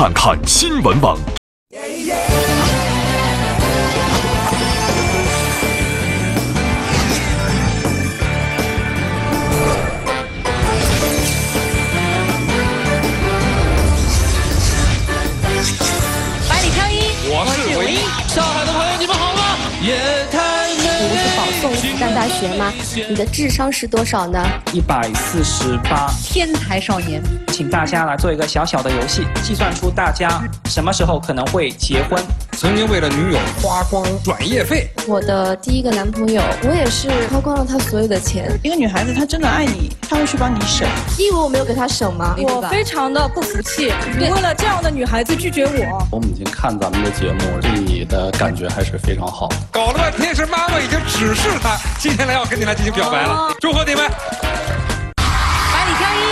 看看新闻网。百里挑一，我是唯一。上海的朋友，你们好吗？也太美。你不是保送复旦大学吗？你的智商是多少呢？一百四十八。天才少年，请大家来做一个小小的游戏，计算出大家什么时候可能会结婚。曾经为了女友花光转业费。我的第一个男朋友，我也是花光了他所有的钱。一个女孩子她真的爱你，她会去帮你省。你以为我没有给他省吗？我非常的不服气，你为了这样的女孩子拒绝我。我母亲看咱们的节目，对你的感觉还是非常好。搞了半天是妈妈已经指示他，今天来要跟你来进行表白了，祝贺你们！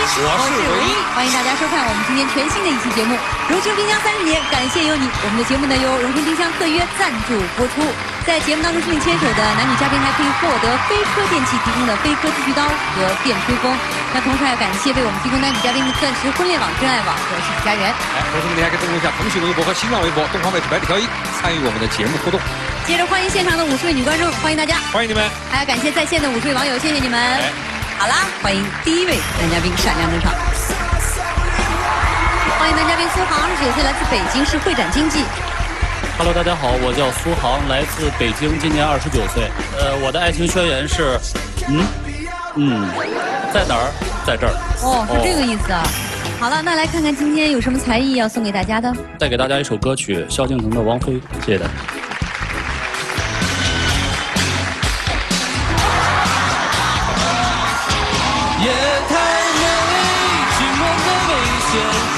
我是唯一。欢迎大家收看我们今天全新的一期节目《荣升冰箱三十年》，感谢有你。我们的节目呢由荣升冰箱特约赞助播出。在节目当中顺利牵手的男女嘉宾还可以获得飞科电器提供的飞科剃须刀和电吹风。那同时还要感谢为我们提供男女嘉宾的钻石婚恋网、真爱网和世纪佳缘。哎，同时呢，你还可以登录一下腾讯微博和新浪微博东方卫视百里挑一，参与我们的节目互动。接着欢迎现场的五十位女观众，欢迎大家，欢迎你们！还要感谢在线的五十位网友，谢谢你们。好啦，欢迎第一位男嘉宾闪亮登场。欢迎男嘉宾苏杭，二十九岁，来自北京市会展经济。Hello，大家好，我叫苏杭，来自北京，今年二十九岁。呃，我的爱情宣言是，嗯嗯，在哪儿？在这儿。哦，是这个意思啊。好了，那来看看今天有什么才艺要送给大家的。带给大家一首歌曲，萧敬腾的《王妃》，谢谢大家。危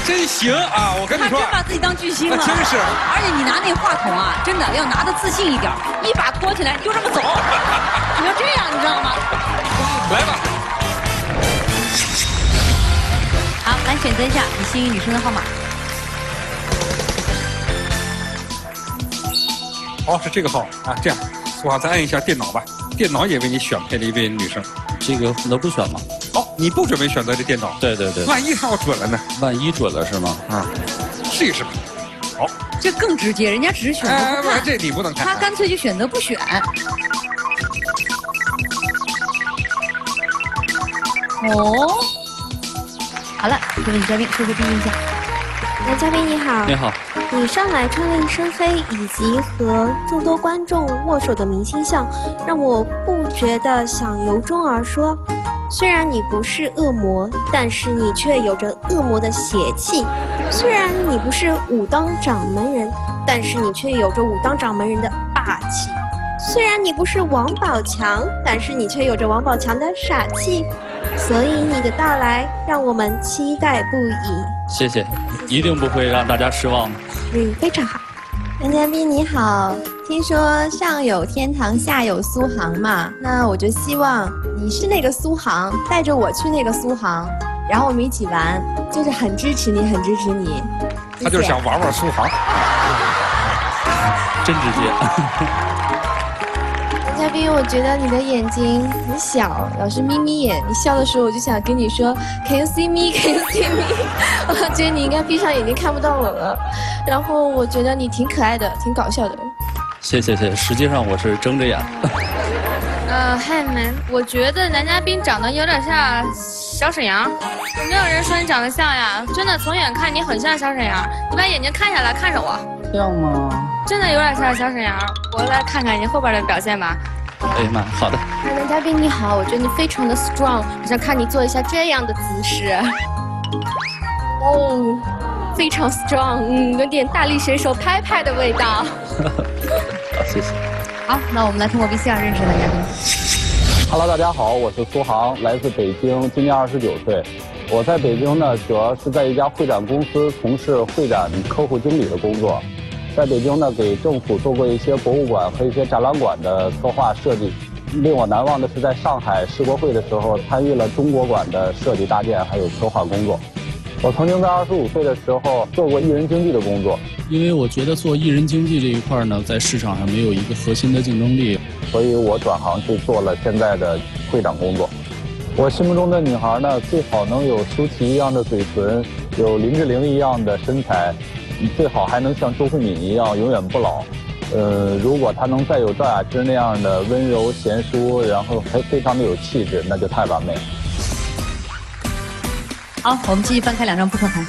还真行啊！我跟你说他真，把自己当巨星了。那真是而且你拿那话筒啊，真的要拿的自信一点，一把托起来你就这么走，你要这样，你知道吗？来吧。好，来选择一下你心仪女生的号码。哦，是这个号啊，这样，苏杭再按一下电脑吧，电脑也为你选配了一位女生。这个能不选吗？哦，你不准备选择这电脑？对对对，万一他要准了呢？万一准了是吗？啊，试一试吧。好，这更直接，人家只是选择哎，不，不看，这你不能看。他干脆就选择不选。哦，好了，这位女嘉宾说说第一印象。男嘉宾你好，你好，你上来穿了一身黑，以及和众多观众握手的明星像，让我不觉得想由衷而说。虽然你不是恶魔，但是你却有着恶魔的邪气；虽然你不是武当掌门人，但是你却有着武当掌门人的霸气；虽然你不是王宝强，但是你却有着王宝强的傻气。所以你的到来让我们期待不已。谢谢，一定不会让大家失望的。嗯，非常好。男嘉宾你好，听说上有天堂，下有苏杭嘛，那我就希望你是那个苏杭，带着我去那个苏杭，然后我们一起玩，就是很支持你，很支持你。谢谢他就是想玩玩苏杭。真直接。男嘉宾，我觉得你的眼睛很小，老是眯眯眼。你笑的时候，我就想跟你说，Can you see me? Can you see me? 我觉得你应该闭上眼睛看不到我了。然后我觉得你挺可爱的，挺搞笑的。谢谢谢谢，实际上我是睁着眼。呃，嗨们，我觉得男嘉宾长得有点像小沈阳，有没有人说你长得像呀？真的，从远看你很像小沈阳，你把眼睛看下来看着我，像吗？真的有点像小沈阳。我来看看你后边的表现吧。哎呀妈，好的。哎，男嘉宾你好，我觉得你非常的 strong，我想看你做一下这样的姿势。哦，非常 strong，嗯，有点大力水手拍拍的味道。好，谢谢。好，那我们来通过 VCR 认识男嘉宾。Hello，大家好，我是苏杭，来自北京，今年二十九岁。我在北京呢，主要是在一家会展公司从事会展客户经理的工作。在北京呢，给政府做过一些博物馆和一些展览馆的策划设计。令我难忘的是，在上海世博会的时候，参与了中国馆的设计搭建还有策划工作。我曾经在二十五岁的时候做过艺人经济的工作，因为我觉得做艺人经济这一块呢，在市场上没有一个核心的竞争力，所以我转行去做了现在的会长工作。我心目中的女孩呢，最好能有舒淇一样的嘴唇，有林志玲一样的身材，最好还能像周慧敏一样永远不老。呃，如果她能再有赵雅芝那样的温柔贤淑，然后还非常的有气质，那就太完美了。好，我们继续翻开两张扑克牌。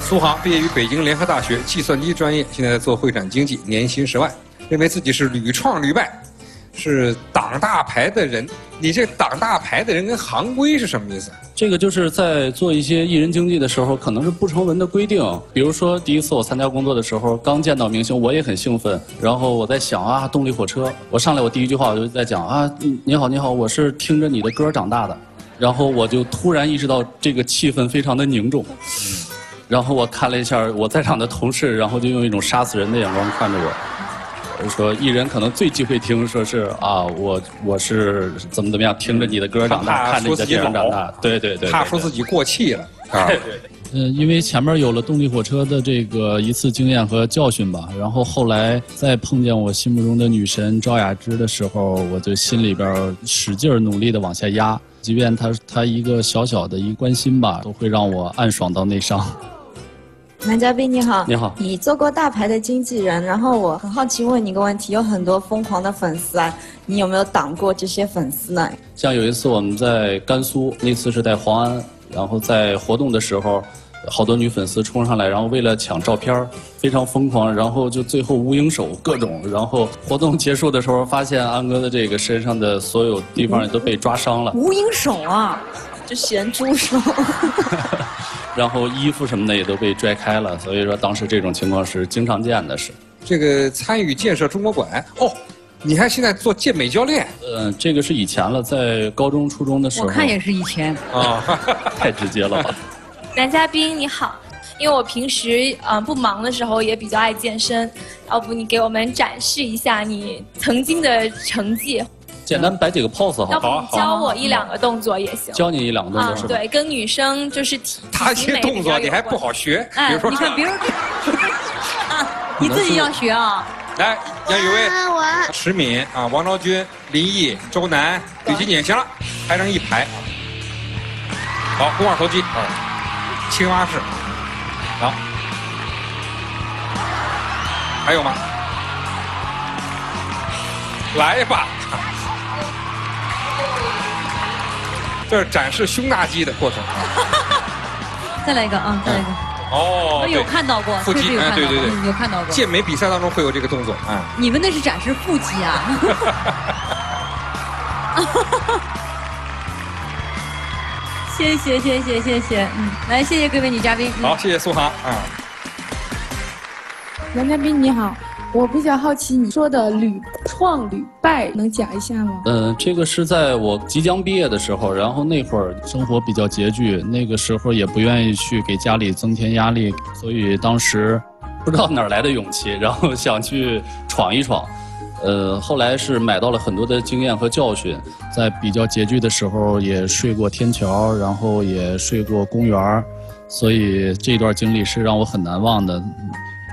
苏杭毕业于北京联合大学计算机专业，现在在做会展经济，年薪十万，认为自己是屡创屡败，是挡大牌的人。你这挡大牌的人跟行规是什么意思？这个就是在做一些艺人经纪的时候，可能是不成文的规定。比如说，第一次我参加工作的时候，刚见到明星，我也很兴奋。然后我在想啊，动力火车，我上来我第一句话我就在讲啊，你好你好，我是听着你的歌长大的。然后我就突然意识到这个气氛非常的凝重。然后我看了一下我在场的同事，然后就用一种杀死人的眼光看着我。我说艺人可能最忌讳听说是啊，我我是怎么怎么样，听着你的歌长大，看着你的电影长大，对对对，怕说自己过气了。啊。嗯，因为前面有了动力火车的这个一次经验和教训吧，然后后来再碰见我心目中的女神赵雅芝的时候，我就心里边使劲努力的往下压，即便她她一个小小的一关心吧，都会让我暗爽到内伤。男嘉宾你好，你好，你做过大牌的经纪人，然后我很好奇问你一个问题，有很多疯狂的粉丝啊，你有没有挡过这些粉丝呢？像有一次我们在甘肃，那次是在黄安，然后在活动的时候，好多女粉丝冲上来，然后为了抢照片非常疯狂，然后就最后无影手各种，然后活动结束的时候，发现安哥的这个身上的所有地方也都被抓伤了。无影手啊，就咸猪手。然后衣服什么的也都被拽开了，所以说当时这种情况是经常见的。是这个参与建设中国馆哦，你还现在做健美教练？呃，这个是以前了，在高中初中的时候。我看也是以前啊，太直接了吧？男嘉宾你好，因为我平时嗯不忙的时候也比较爱健身，要不你给我们展示一下你曾经的成绩？简单摆几个 pose 好，要不你教我一两个动作也行。教你一两个动作是吧？对，跟女生就是体他些动作你还不好学，比如说你看，比如 啊，你自己要学啊。来，杨雨薇、石敏啊，王昭君、林毅、周楠、李金锦，行了，排成一排。好，肱二头肌，青蛙式，好，还有吗？来吧。这是展示胸大肌的过程。再来一个啊，再来一个。哦，我有看到过，腹肌，哎，对对对，有看到过。健美比赛当中会有这个动作啊。你们那是展示腹肌啊。谢谢谢谢谢谢，嗯，来谢谢各位女嘉宾。好，谢谢苏杭啊。男嘉宾你好。我比较好奇你说的屡创屡败，能讲一下吗？嗯，这个是在我即将毕业的时候，然后那会儿生活比较拮据，那个时候也不愿意去给家里增添压力，所以当时不知道哪儿来的勇气，然后想去闯一闯。呃，后来是买到了很多的经验和教训，在比较拮据的时候也睡过天桥，然后也睡过公园所以这段经历是让我很难忘的。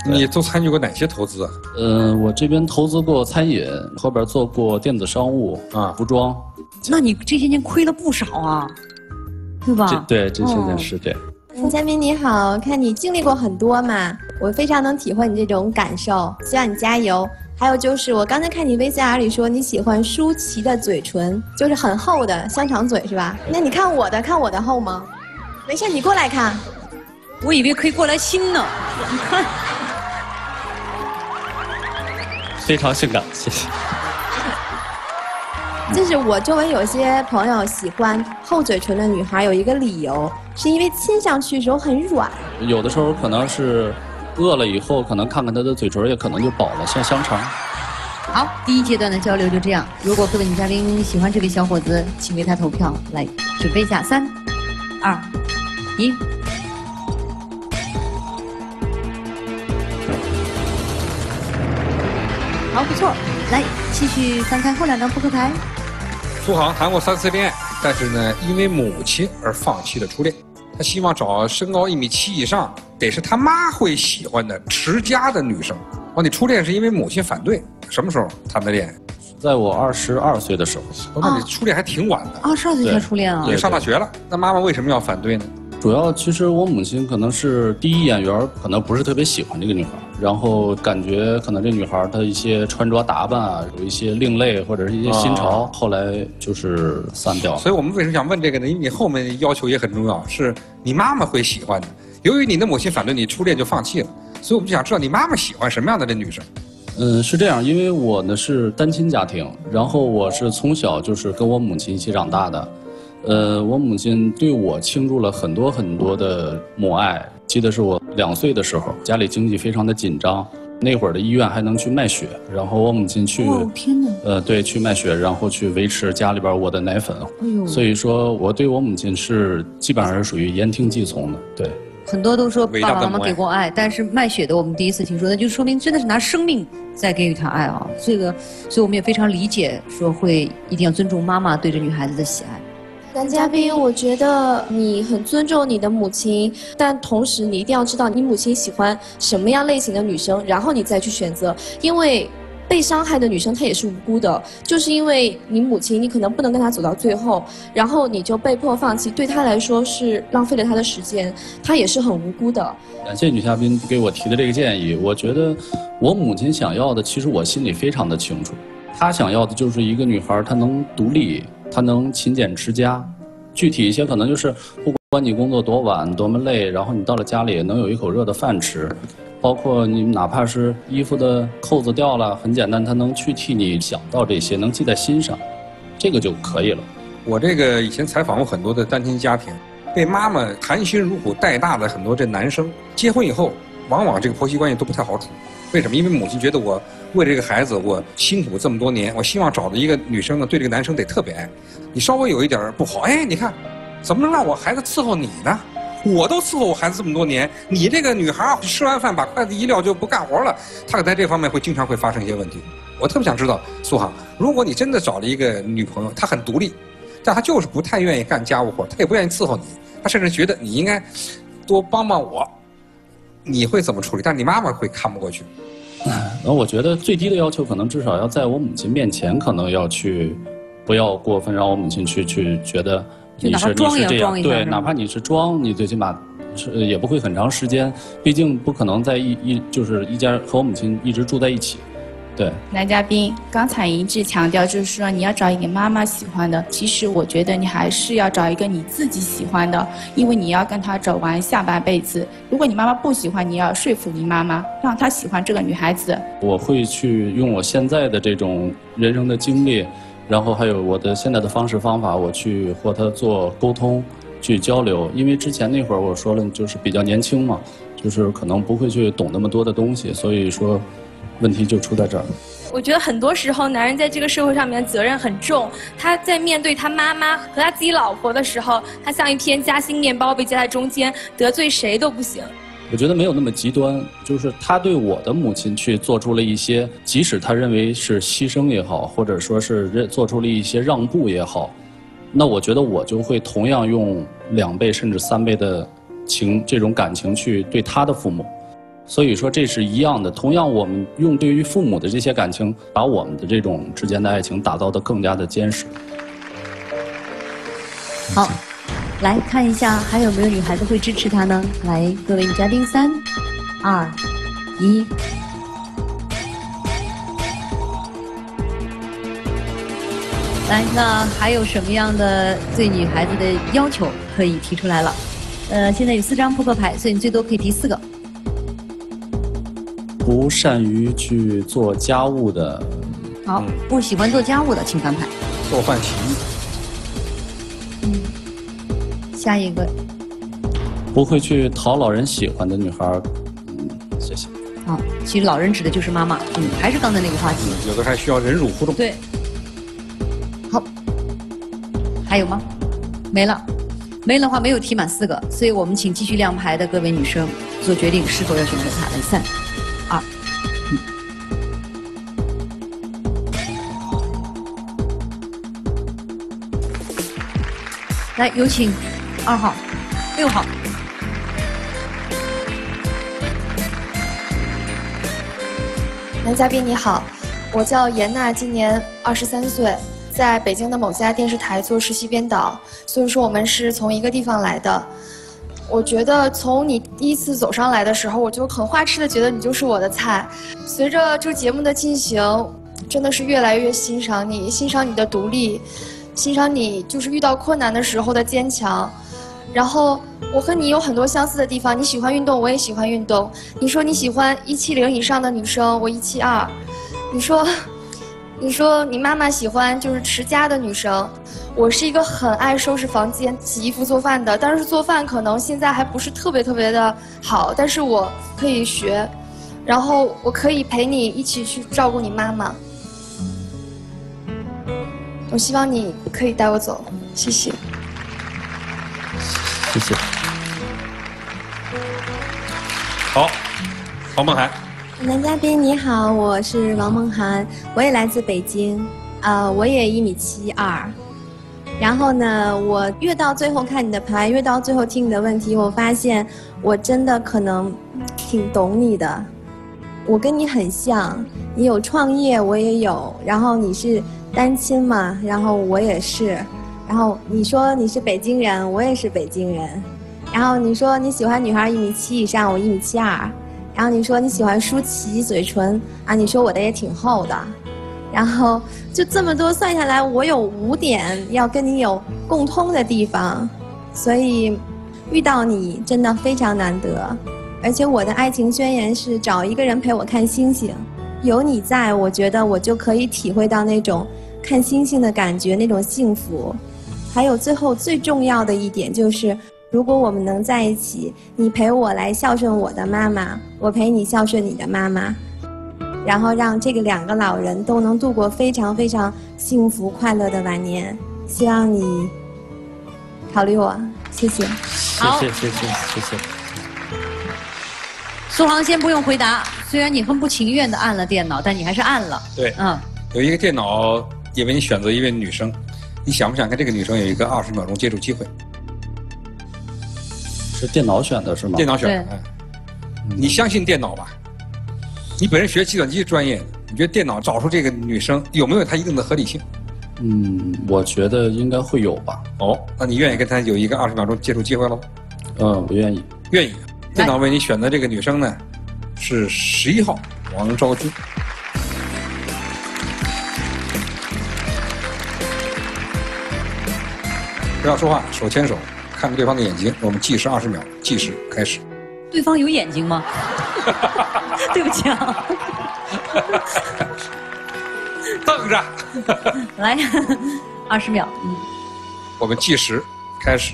你都参与过哪些投资啊？呃，我这边投资过餐饮，后边做过电子商务啊，服装。那你这些年亏了不少啊，对吧？对，这些年是对。陈嘉宾你好，看你经历过很多嘛，我非常能体会你这种感受，希望你加油。还有就是，我刚才看你 VCR 里说你喜欢舒淇的嘴唇，就是很厚的香肠嘴是吧？那你看我的，看我的厚吗？没事，你过来看。我以为可以过来亲呢，你看。非常性感，谢谢。就是我周围有些朋友喜欢厚嘴唇的女孩，有一个理由，是因为亲上去的时候很软。有的时候可能是饿了以后，可能看看她的嘴唇，也可能就饱了，像香肠。好，第一阶段的交流就这样。如果各位女嘉宾喜欢这位小伙子，请为他投票。来，准备一下，三、二、一。好，不错。来，继续翻开后两张扑克牌。苏杭谈过三次恋爱，但是呢，因为母亲而放弃了初恋。他希望找身高一米七以上，得是他妈会喜欢的持家的女生。哦，你初恋是因为母亲反对，什么时候谈的恋爱？在我二十二岁的时候。哦，那你初恋还挺晚的。二十二岁才初恋啊？也上大学了。那妈妈为什么要反对呢？主要其实我母亲可能是第一眼缘可能不是特别喜欢这个女孩，然后感觉可能这女孩她一些穿着打扮啊有一些另类或者是一些新潮，后来就是散掉了。所以我们为什么想问这个呢？因为你后面要求也很重要，是你妈妈会喜欢的。由于你的母亲反对你初恋就放弃了，所以我们就想知道你妈妈喜欢什么样的这女生。嗯，是这样，因为我呢是单亲家庭，然后我是从小就是跟我母亲一起长大的。呃，我母亲对我倾注了很多很多的母爱。记得是我两岁的时候，家里经济非常的紧张，那会儿的医院还能去卖血，然后我母亲去，天哪，呃，对，去卖血，然后去维持家里边我的奶粉。哎呦，所以说我对我母亲是基本上是属于言听计从的。对，很多都说爸爸妈妈给过爱，但是卖血的我们第一次听说，那就说明真的是拿生命在给予他爱啊。这个，所以我们也非常理解，说会一定要尊重妈妈对这女孩子的喜爱。男嘉宾，我觉得你很尊重你的母亲，但同时你一定要知道你母亲喜欢什么样类型的女生，然后你再去选择。因为被伤害的女生她也是无辜的，就是因为你母亲，你可能不能跟她走到最后，然后你就被迫放弃，对她来说是浪费了她的时间，她也是很无辜的。感谢女嘉宾给我提的这个建议，我觉得我母亲想要的，其实我心里非常的清楚，她想要的就是一个女孩，她能独立。他能勤俭持家，具体一些可能就是不管你工作多晚多么累，然后你到了家里能有一口热的饭吃，包括你哪怕是衣服的扣子掉了，很简单，他能去替你想到这些，能记在心上，这个就可以了。我这个以前采访过很多的单亲家庭，被妈妈含辛茹苦带大的很多这男生，结婚以后往往这个婆媳关系都不太好处。为什么？因为母亲觉得我为这个孩子我辛苦这么多年，我希望找的一个女生呢，对这个男生得特别爱。你稍微有一点不好，哎，你看，怎么能让我孩子伺候你呢？我都伺候我孩子这么多年，你这个女孩吃完饭把筷子一撂就不干活了，她在这方面会经常会发生一些问题。我特别想知道，苏杭，如果你真的找了一个女朋友，她很独立，但她就是不太愿意干家务活，她也不愿意伺候你，她甚至觉得你应该多帮帮我。你会怎么处理？但你妈妈会看不过去。那我觉得最低的要求，可能至少要在我母亲面前，可能要去，不要过分让我母亲去去觉得你是你是这样。对，哪怕你是装，你最起码是也不会很长时间。毕竟不可能在一一就是一家和我母亲一直住在一起。对，男嘉宾，刚才一致强调就是说你要找一个妈妈喜欢的，其实我觉得你还是要找一个你自己喜欢的，因为你要跟他走完下半辈子。如果你妈妈不喜欢，你要说服你妈妈，让她喜欢这个女孩子。我会去用我现在的这种人生的经历，然后还有我的现在的方式方法，我去和她做沟通，去交流。因为之前那会儿我说了，就是比较年轻嘛，就是可能不会去懂那么多的东西，所以说。问题就出在这儿。我觉得很多时候，男人在这个社会上面责任很重。他在面对他妈妈和他自己老婆的时候，他像一片夹心面包被夹在中间，得罪谁都不行。我觉得没有那么极端，就是他对我的母亲去做出了一些，即使他认为是牺牲也好，或者说是认做出了一些让步也好，那我觉得我就会同样用两倍甚至三倍的情这种感情去对他的父母。所以说这是一样的，同样我们用对于父母的这些感情，把我们的这种之间的爱情打造的更加的坚实。好，来看一下还有没有女孩子会支持他呢？来，各位女嘉宾，三、二、一，来，那还有什么样的对女孩子的要求可以提出来了？呃，现在有四张扑克牌，所以你最多可以提四个。不善于去做家务的，好，不喜欢做家务的，请翻牌。做饭洗衣。嗯，下一个。不会去讨老人喜欢的女孩，嗯，谢谢。好，其实老人指的就是妈妈。嗯，还是刚才那个话题。有的还需要忍辱负重。对。好，还有吗？没了，没了的话没有提满四个，所以我们请继续亮牌的各位女生做决定，是否要选择他。来，三、来，有请二号、六号。男嘉宾你好，我叫严娜，今年二十三岁，在北京的某家电视台做实习编导，所以说我们是从一个地方来的。我觉得从你第一次走上来的时候，我就很花痴的觉得你就是我的菜。随着这个节目的进行，真的是越来越欣赏你，欣赏你的独立，欣赏你就是遇到困难的时候的坚强。然后我和你有很多相似的地方，你喜欢运动，我也喜欢运动。你说你喜欢一七零以上的女生，我一七二。你说，你说你妈妈喜欢就是持家的女生，我是一个很爱收拾房间、洗衣服、做饭的。但是做饭可能现在还不是特别特别的好，但是我可以学，然后我可以陪你一起去照顾你妈妈。我希望你可以带我走，谢谢。谢谢。好，王梦涵。男嘉宾你好，我是王梦涵，我也来自北京，呃，我也一米七二。然后呢，我越到最后看你的牌，越到最后听你的问题，我发现我真的可能挺懂你的。我跟你很像，你有创业，我也有。然后你是单亲嘛，然后我也是。然后你说你是北京人，我也是北京人。然后你说你喜欢女孩一米七以上，我一米七二。然后你说你喜欢舒淇嘴唇啊，你说我的也挺厚的。然后就这么多算下来，我有五点要跟你有共通的地方，所以遇到你真的非常难得。而且我的爱情宣言是找一个人陪我看星星，有你在，我觉得我就可以体会到那种看星星的感觉，那种幸福。还有最后最重要的一点就是，如果我们能在一起，你陪我来孝顺我的妈妈，我陪你孝顺你的妈妈，然后让这个两个老人都能度过非常非常幸福快乐的晚年。希望你考虑我，谢谢。好，谢谢谢谢谢谢。苏杭先不用回答，虽然你很不情愿的按了电脑，但你还是按了。对，嗯，有一个电脑也为你选择一位女生。你想不想跟这个女生有一个二十秒钟接触机会？是电脑选的是吗？电脑选的。你相信电脑吧？你本身学计算机专业的，你觉得电脑找出这个女生有没有它一定的合理性？嗯，我觉得应该会有吧。哦，那你愿意跟她有一个二十秒钟接触机会喽？嗯，我愿意。愿意。电脑为你选的这个女生呢，是十一号王昭君。不要说话，手牵手，看着对方的眼睛。我们计时二十秒，计时开始。对方有眼睛吗？对不起啊。瞪着。来，二十秒。嗯。我们计时开始。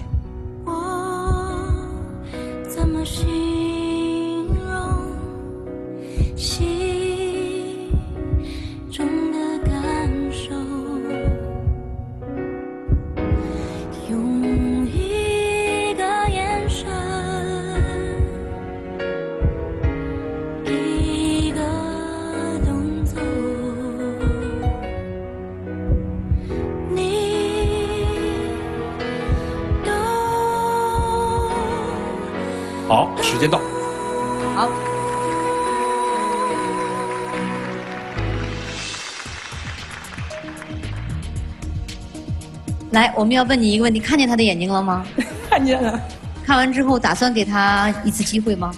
们要问你一个问题：看见他的眼睛了吗？看见了。看完之后，打算给他一次机会吗？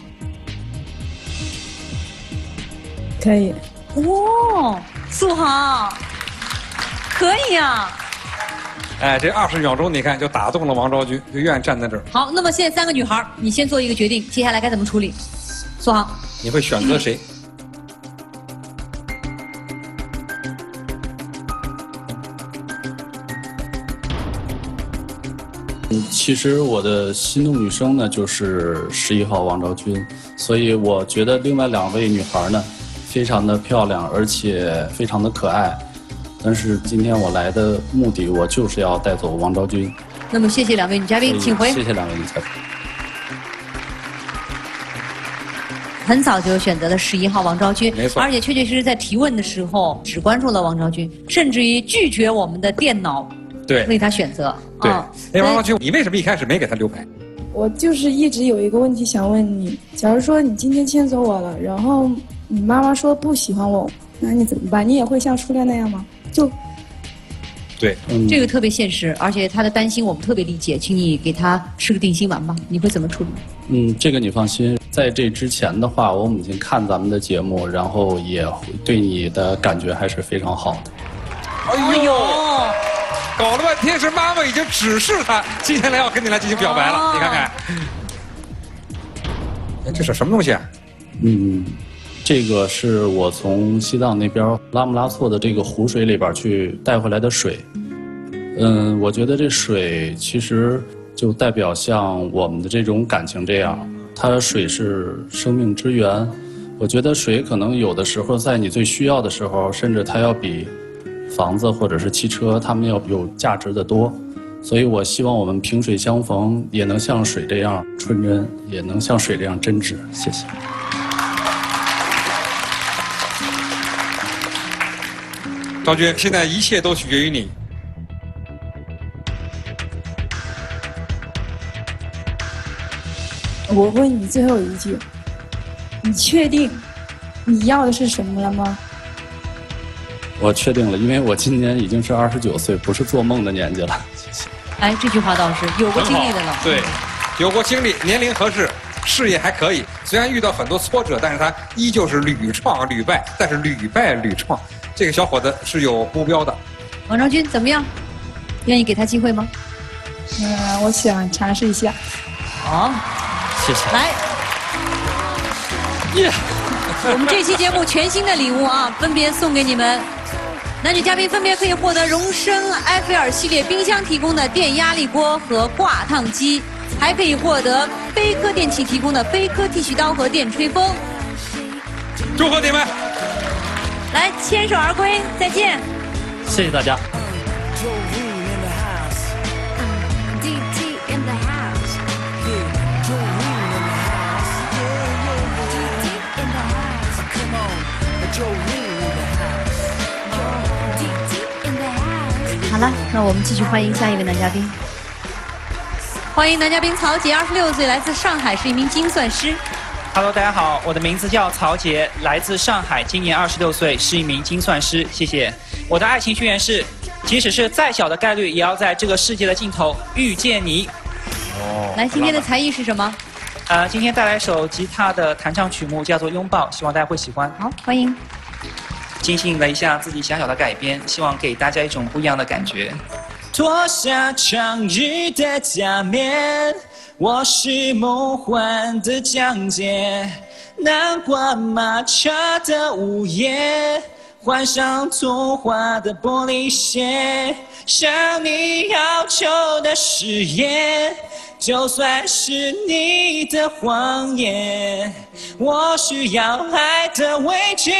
可以。哇，苏杭，可以啊。哎，这二十秒钟，你看就打动了王昭君，就愿意站在这儿。好，那么现在三个女孩，你先做一个决定，接下来该怎么处理？苏杭，你会选择谁？嗯，其实我的心动女生呢就是十一号王昭君，所以我觉得另外两位女孩呢，非常的漂亮，而且非常的可爱。但是今天我来的目的，我就是要带走王昭君。那么谢谢两位女嘉宾，请回。谢谢两位女嘉宾。很早就选择了十一号王昭君，没错而且确确实实在提问的时候只关注了王昭君，甚至于拒绝我们的电脑对为他选择。对啊，哎，王昭君，你为什么一开始没给他留牌？我就是一直有一个问题想问你，假如说你今天牵走我了，然后你妈妈说不喜欢我，那你怎么办？你也会像初恋那样吗？就对，嗯这个特别现实，而且他的担心我们特别理解，请你给他吃个定心丸吧。你会怎么处理？嗯，这个你放心，在这之前的话，我母亲看咱们的节目，然后也会对你的感觉还是非常好的。哎呦，搞了半天是妈妈已经指示他今天来要跟你来进行表白了，你看看。哎，这是什么东西啊？嗯，这个是我从西藏那边拉姆拉措的这个湖水里边去带回来的水。嗯，我觉得这水其实就代表像我们的这种感情这样，它水是生命之源。我觉得水可能有的时候在你最需要的时候，甚至它要比房子或者是汽车它们要有价值的多。所以我希望我们萍水相逢，也能像水这样纯真，也能像水这样真挚。谢谢。昭君，现在一切都取决于你。我问你最后一句，你确定你要的是什么了吗？我确定了，因为我今年已经是二十九岁，不是做梦的年纪了。哎，这句话倒是有过经历的了。对，有过经历，年龄合适，事业还可以。虽然遇到很多挫折，但是他依旧是屡创屡败，但是屡败屡创。这个小伙子是有目标的。王昭君怎么样？愿意给他机会吗？嗯，我想尝试一下。好，谢谢。来，耶我们这期节目全新的礼物啊，分别送给你们。男女嘉宾分别可以获得荣升埃菲尔系列冰箱提供的电压力锅和挂烫机，还可以获得飞科电器提供的飞科剃须刀和电吹风。祝贺你们！来，牵手而归，再见。谢谢大家。了，那我们继续欢迎下一位男嘉宾。欢迎男嘉宾曹杰，二十六岁，来自上海，是一名精算师。Hello，大家好，我的名字叫曹杰，来自上海，今年二十六岁，是一名精算师。谢谢。我的爱情宣言是：即使是再小的概率，也要在这个世界的尽头遇见你。哦来，今天的才艺是什么？呃，今天带来一首吉他的弹唱曲目，叫做《拥抱》，希望大家会喜欢。好，欢迎。进行了一下自己小小的改编，希望给大家一种不一样的感觉。脱下长日的假面，我是梦幻的讲解，南瓜马车的午夜，换上童话的玻璃鞋，向你要求的誓言。就算是你的谎言，我需要爱的慰藉。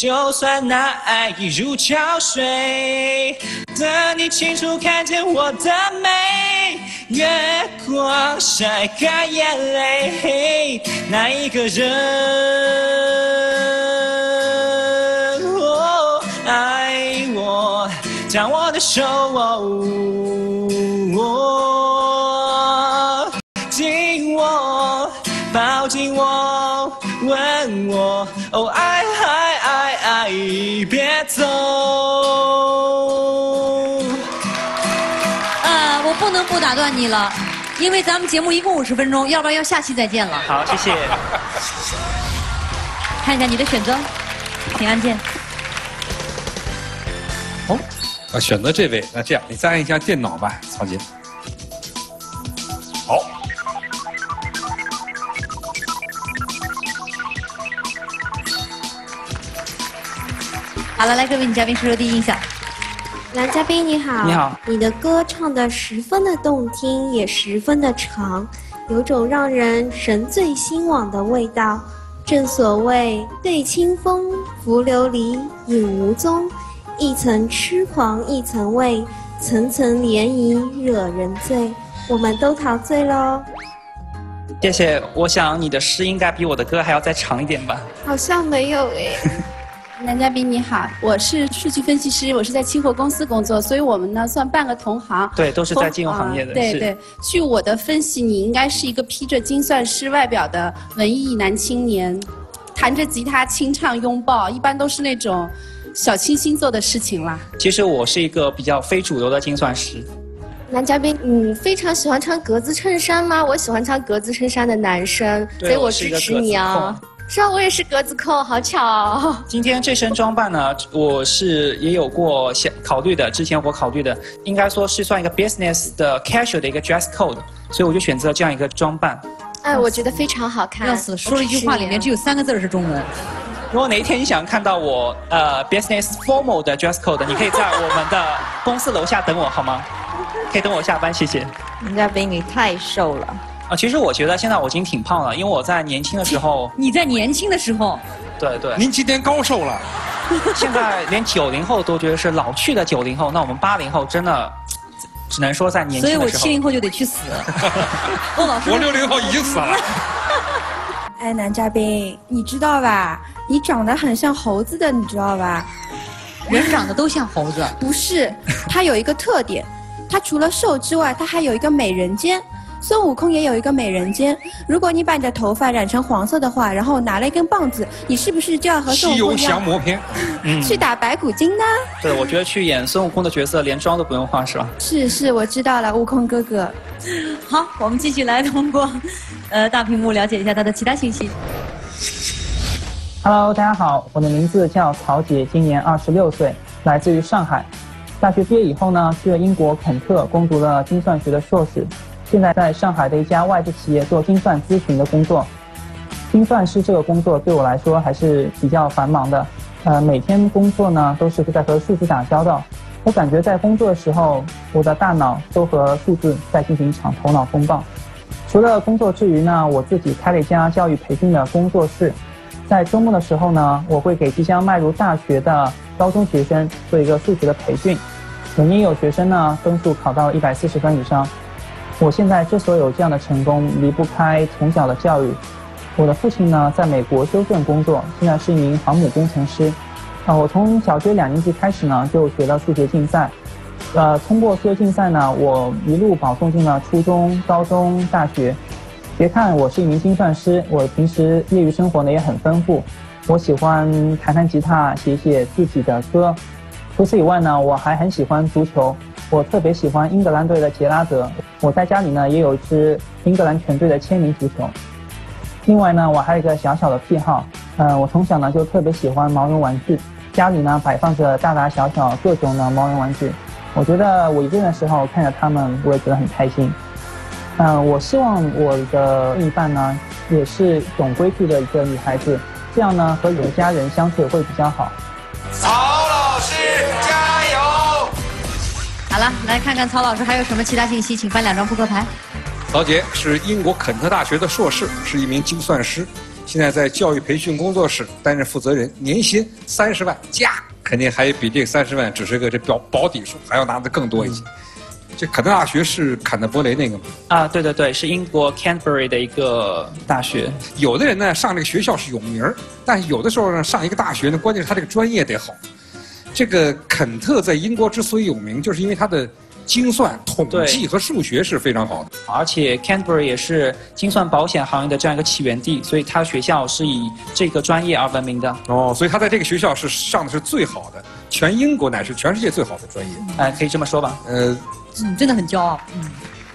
就算那爱已如潮水，等你清楚看见我的美，月光晒干眼泪，那一个人，哦爱我，将我的手。哦紧我，抱紧我，吻我，哦爱爱爱爱，别走。呃，我不能不打断你了，因为咱们节目一共五十分钟，要不然要下期再见了。好，谢谢。看一下你的选择，请按键。啊，选择这位，那这样你再按一下电脑吧，曹杰。好了，来各位女嘉宾说说第一印象。男嘉宾你好，你好，你的歌唱的十分的动听，也十分的长，有种让人神醉心往的味道。正所谓对清风，拂琉璃，影无踪，一层痴狂一层味，层层涟漪惹人醉。我们都陶醉喽。谢谢。我想你的诗应该比我的歌还要再长一点吧。好像没有诶。男嘉宾你好，我是数据分析师，我是在期货公司工作，所以我们呢算半个同行。对，都是在金融行业的。是对对，据我的分析，你应该是一个披着精算师外表的文艺男青年，弹着吉他清唱拥抱，一般都是那种小清新做的事情啦。其实我是一个比较非主流的精算师。男嘉宾，你非常喜欢穿格子衬衫吗？我喜欢穿格子衬衫的男生，所以我支持你啊。是啊，我也是格子控，好巧、哦。今天这身装扮呢，我是也有过想考虑的。之前我考虑的，应该说是算一个 business 的 casual 的一个 dress code，所以我就选择这样一个装扮。哎，我觉得非常好看。要死，说了一句话里面只有三个字是中文。如果哪一天你想看到我呃 business formal 的 dress code，你可以在我们的公司楼下等我好吗？可以等我下班，谢谢。男嘉宾你太瘦了。啊，其实我觉得现在我已经挺胖了，因为我在年轻的时候，你在年轻的时候，对对，您今天高瘦了。现在连九零后都觉得是老去的九零后，那我们八零后真的只能说在年轻的时候。所以我七零后就得去死。孟老师，我六零后已经死了。哎，男嘉宾，你知道吧？你长得很像猴子的，你知道吧？人长得都像猴子。不是，他有一个特点，他除了瘦之外，他还有一个美人尖。孙悟空也有一个美人尖。如果你把你的头发染成黄色的话，然后拿了一根棒子，你是不是就要和孙悟空一样降魔篇。嗯去打白骨精呢？对，我觉得去演孙悟空的角色，连妆都不用化，是吧？是是，我知道了，悟空哥哥。好，我们继续来通过，呃，大屏幕了解一下他的其他信息。Hello，大家好，我的名字叫曹杰，今年二十六岁，来自于上海。大学毕业以后呢，去了英国肯特攻读了精算学的硕士，现在在上海的一家外资企业做精算咨询的工作。精算师这个工作对我来说还是比较繁忙的，呃，每天工作呢都是在和数字打交道。我感觉在工作的时候，我的大脑都和数字在进行一场头脑风暴。除了工作之余呢，我自己开了一家教育培训的工作室。在周末的时候呢，我会给即将迈入大学的高中学生做一个数学的培训。每年有学生呢分数考到一百四十分以上。我现在之所以有这样的成功，离不开从小的教育。我的父亲呢在美国休顿工作，现在是一名航母工程师。啊，我从小学两年级开始呢就学了数学竞赛。呃，通过数学竞赛呢，我一路保送进了初中、高中、大学。别看我是一名精算师，我平时业余生活呢也很丰富。我喜欢弹弹吉他，写写自己的歌。除此以外呢，我还很喜欢足球。我特别喜欢英格兰队的杰拉德。我在家里呢也有一支英格兰全队的签名足球。另外呢，我还有一个小小的癖好，嗯、我从小呢就特别喜欢毛绒玩具，家里呢摆放着大大小小各种的毛绒玩具。我觉得我一个人的时候看着他们，我也觉得很开心。嗯，我希望我的另一半呢，也是懂规矩的一个女孩子，这样呢和我的家人相处会比较好。好了，来看看曹老师还有什么其他信息，请翻两张扑克牌。曹杰是英国肯特大学的硕士，是一名精算师，现在在教育培训工作室担任负责人，年薪三十万加，肯定还比这个三十万只是个这保保底数，还要拿的更多一些。这肯特大学是坎特伯雷那个吗？啊，对对对，是英国 Canterbury 的一个大学。有的人呢上这个学校是有名儿，但有的时候呢上一个大学呢，关键是他这个专业得好。这个肯特在英国之所以有名，就是因为它的精算、统计和数学是非常好的。而且 Canterbury 也是精算保险行业的这样一个起源地，所以他学校是以这个专业而闻名的。哦，所以他在这个学校是上的是最好的，全英国乃至全世界最好的专业。哎，可以这么说吧。呃，嗯，真的很骄傲。嗯。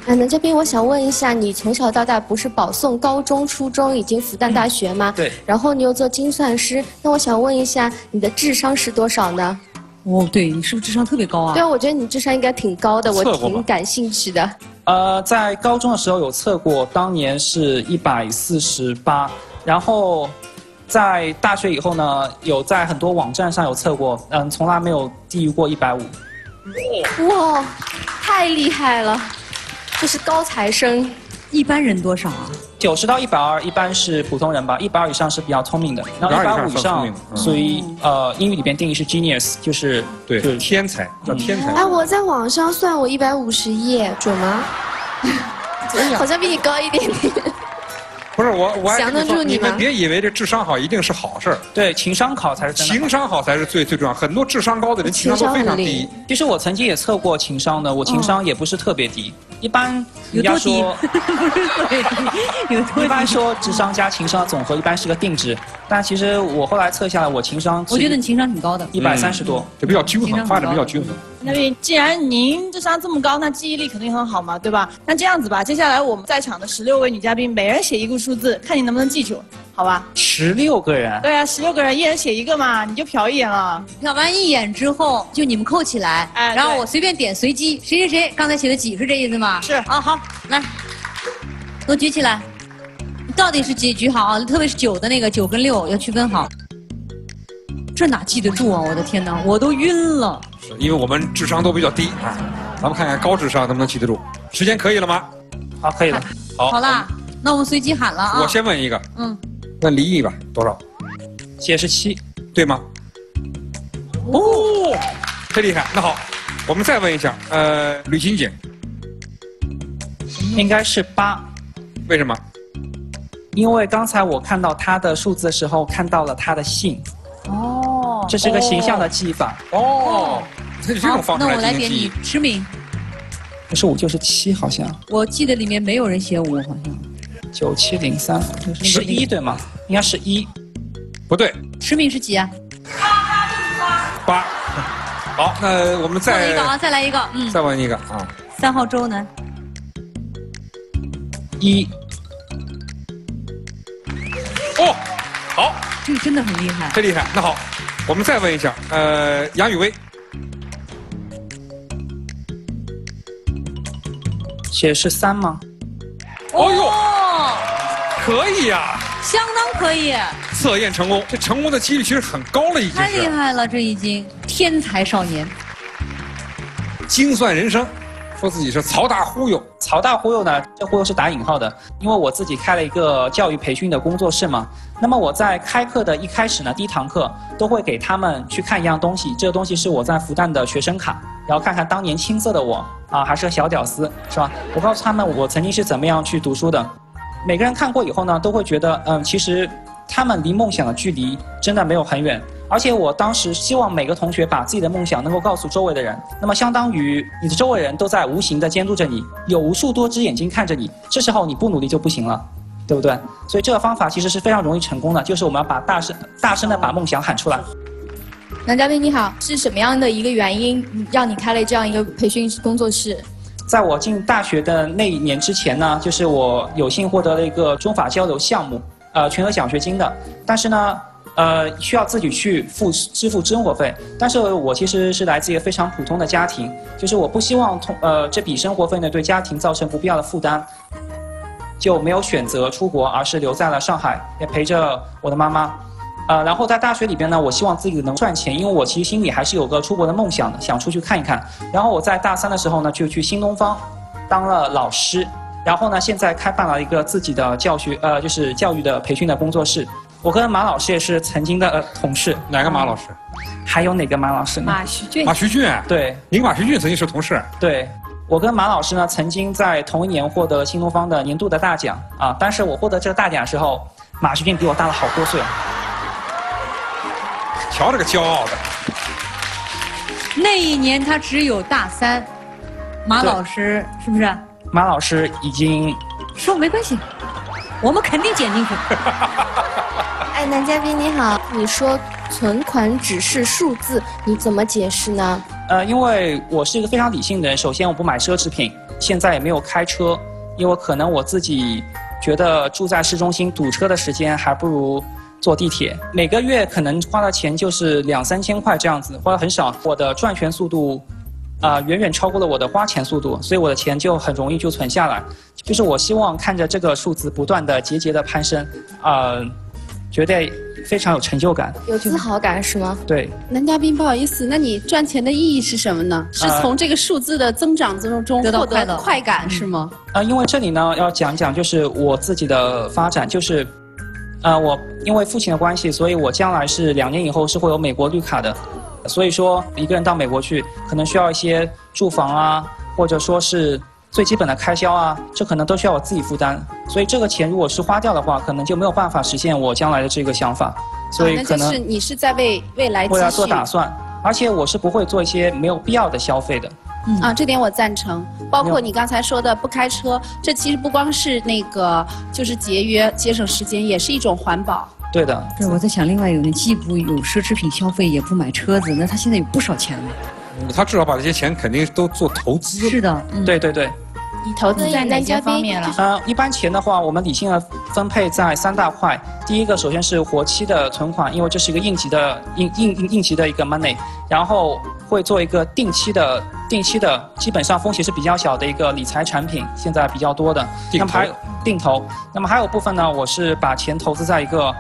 啊，那这边我想问一下，你从小到大不是保送高中、初中以及复旦大学吗？对。然后你又做精算师，那我想问一下，你的智商是多少呢？哦，对你是不是智商特别高啊？对啊，我觉得你智商应该挺高的，我挺感兴趣的。呃，在高中的时候有测过，当年是一百四十八，然后在大学以后呢，有在很多网站上有测过，嗯，从来没有低于过一百五。哇，太厉害了，这是高材生。一般人多少啊？九十到一百二一般是普通人吧，一百二以上是比较聪明的，然后一百五以120以上算聪上明的嗯呃英语里边定义是 genius，就是对就是天才叫天才。哎，我在网上算我一百五十一，准吗？好像比你高一点点。不是我，我还降跟你说，得住你们别以为这智商好一定是好事儿。对，情商好才是真的情商好才是最最重要。很多智商高的人情商都非常低。其实我曾经也测过情商的，我情商也不是特别低，一般人家 有多低说，不是特别低，有多一般？说智商加情商的总和一般是个定值，但其实我后来测下来，我情商我觉得你情商挺高的。一百三十多，就比较均衡，发展比较均衡。那么既然您智商这么高，那记忆力肯定很好嘛，对吧？那这样子吧，接下来我们在场的十六位女嘉宾，每人写一个数字，看你能不能记住，好吧？十六个人，对啊，十六个人，一人写一个嘛，你就瞟一眼啊。瞟完一眼之后，就你们扣起来，哎然后我随便点随机，谁谁谁刚才写的几，是这意思吗？是啊，好，来，都举起来，到底是几举好啊？特别是九的那个九跟六要区分好。这哪记得住啊？我的天哪，我都晕了。是因为我们智商都比较低啊，咱们看看高智商能不能记得住。时间可以了吗？好，可以了。好，好啦，那我们随机喊了啊。我先问一个，嗯，问离异吧，多少？解释七，对吗？哦，太厉害。那好，我们再问一下，呃，吕欣姐，应该是八，为什么？因为刚才我看到他的数字的时候，看到了他的姓，哦，这是个形象的记忆法。哦，这是这种方式那我来点你。十名，不是五就是七，好像我记得里面没有人写五，好像。九七零三十一对吗？应该是一，不对，驰名是几啊？八。好，那我们再再来一个啊，再来一个，嗯，再问一个啊，三号周呢，一。哦，好，这个真的很厉害。太厉害。那好，我们再问一下，呃，杨雨薇，写是三吗？哦呦，哦，可以呀、相当可以，测验成功，这成功的几率其实很高了，已经太厉害了，这已经天才少年。精算人生，说自己是曹大忽悠。曹大忽悠呢，这忽悠是打引号的，因为我自己开了一个教育培训的工作室嘛。那么我在开课的一开始呢，第一堂课都会给他们去看一样东西，这个东西是我在复旦的学生卡，然后看看当年青涩的我啊，还是个小屌丝，是吧？我告诉他们我曾经是怎么样去读书的。每个人看过以后呢，都会觉得，嗯，其实他们离梦想的距离真的没有很远。而且我当时希望每个同学把自己的梦想能够告诉周围的人，那么相当于你的周围人都在无形的监督着你，有无数多只眼睛看着你，这时候你不努力就不行了，对不对？所以这个方法其实是非常容易成功的，就是我们要把大声大声的把梦想喊出来。男嘉宾你好，是什么样的一个原因让你开了这样一个培训工作室？在我进大学的那一年之前呢，就是我有幸获得了一个中法交流项目，呃，全额奖学金的。但是呢，呃，需要自己去付支付生活费。但是我其实是来自一个非常普通的家庭，就是我不希望通呃这笔生活费呢对家庭造成不必要的负担，就没有选择出国，而是留在了上海，也陪着我的妈妈。呃，然后在大学里边呢，我希望自己能赚钱，因为我其实心里还是有个出国的梦想的，想出去看一看。然后我在大三的时候呢，就去新东方当了老师，然后呢，现在开办了一个自己的教学，呃，就是教育的培训的工作室。我跟马老师也是曾经的、呃、同事。哪个马老师？还有哪个马老师呢？马徐俊。马徐俊。对，您马徐俊曾经是同事。对，我跟马老师呢，曾经在同一年获得新东方的年度的大奖啊。但是我获得这个大奖的时候，马徐俊比我大了好多岁。瞧这个骄傲的。那一年他只有大三，马老师是不是？马老师已经说没关系，我们肯定剪进去。男嘉宾你好，你说存款只是数字，你怎么解释呢？呃，因为我是一个非常理性的人，首先我不买奢侈品，现在也没有开车，因为可能我自己觉得住在市中心堵车的时间还不如坐地铁，每个月可能花的钱就是两三千块这样子，花的很少。我的赚钱速度啊、远远超过了我的花钱速度，所以我的钱就很容易就存下来。就是我希望看着这个数字不断的节节的攀升，呃，觉得非常有成就感。有自豪感是吗？对，男嘉宾，不好意思，那你赚钱的意义是什么呢？是呃从这个数字的增长中中获得到快乐快感是吗？呃，因为这里呢要讲讲就是我自己的发展，就是，呃，我因为父亲的关系，所以我将来是两年以后是会有美国绿卡的，所以说一个人到美国去，可能需要一些住房啊，或者说是最基本的开销啊，这可能都需要我自己负担，所以这个钱如果是花掉的话，可能就没有办法实现我将来的这个想法，所以啊、可能是你是在为未来做打算，而且我是不会做一些没有必要的消费的。嗯啊，这点我赞成。包括你刚才说的不开车，这其实不光是那个就是节约节省时间，也是一种环保。对的，对，我在想，另外有人既不有奢侈品消费，也不买车子，那他现在有不少钱了。他至少把这些钱肯定都做投资。是的，对对对。你投资在哪些方面了？呃，一般钱的话，我们理性的分配在三大块。第一个，首先是活期的存款，因为这是一个应急的应应应应急的一个 money。然后会做一个定期的定期的，基本上风险是比较小的一个理财产品，现在比较多的。定投那么还有定投，那么还有部分呢，我是把钱投资在一个。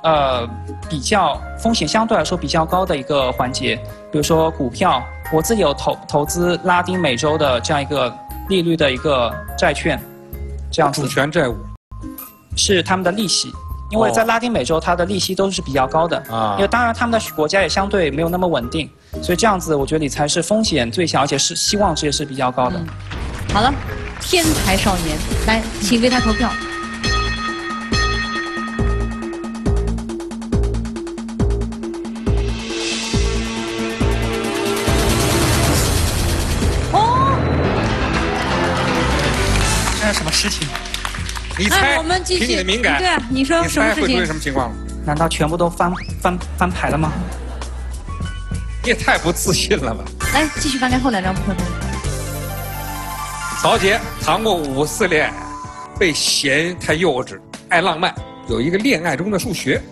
呃，比较风险相对来说比较高的一个环节，比如说股票，我自己有投投资拉丁美洲的这样一个利率的一个债券，这样子。主权债务是他们的利息，因为在拉丁美洲它的利息都是比较高的啊因为当然他们的国家也相对没有那么稳定，所以这样子我觉得理财是风险最小，而且是希望值也是比较高的。好了，天才少年，来，请为他投票。什么事情？你哎我们继续凭你的敏感，对啊你说什么事情会出现什么情况？难道全部都翻翻翻牌了吗？你也太不自信了吧！来，继续翻开后两张扑克牌。曹杰谈过五次恋爱，被嫌太幼稚，爱浪漫，有一个恋爱中的数学。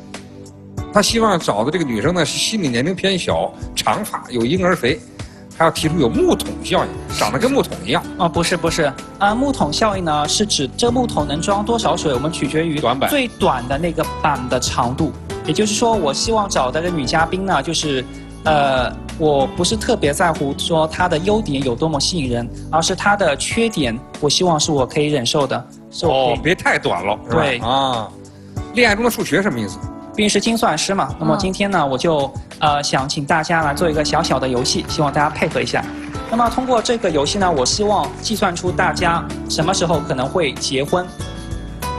他希望找的这个女生呢，是心理年龄偏小，长发，有婴儿肥，还要提出有木桶效应，长得跟木桶一样。哦，不是不是，啊、木桶效应呢是指这个木桶能装多少水，我们取决于短板最短的那个板的长度。也就是说，我希望找的这个女嘉宾呢，就是，呃，我不是特别在乎说她的优点有多么吸引人，而是她的缺点，我希望是我可以忍受的，是哦，别太短了，对啊。恋爱中的数学什么意思？毕竟是精算师嘛。那么嗯今天呢，我就呃想请大家来做一个小小的游戏，希望大家配合一下。那么通过这个游戏呢，我希望计算出大家什么时候可能会结婚。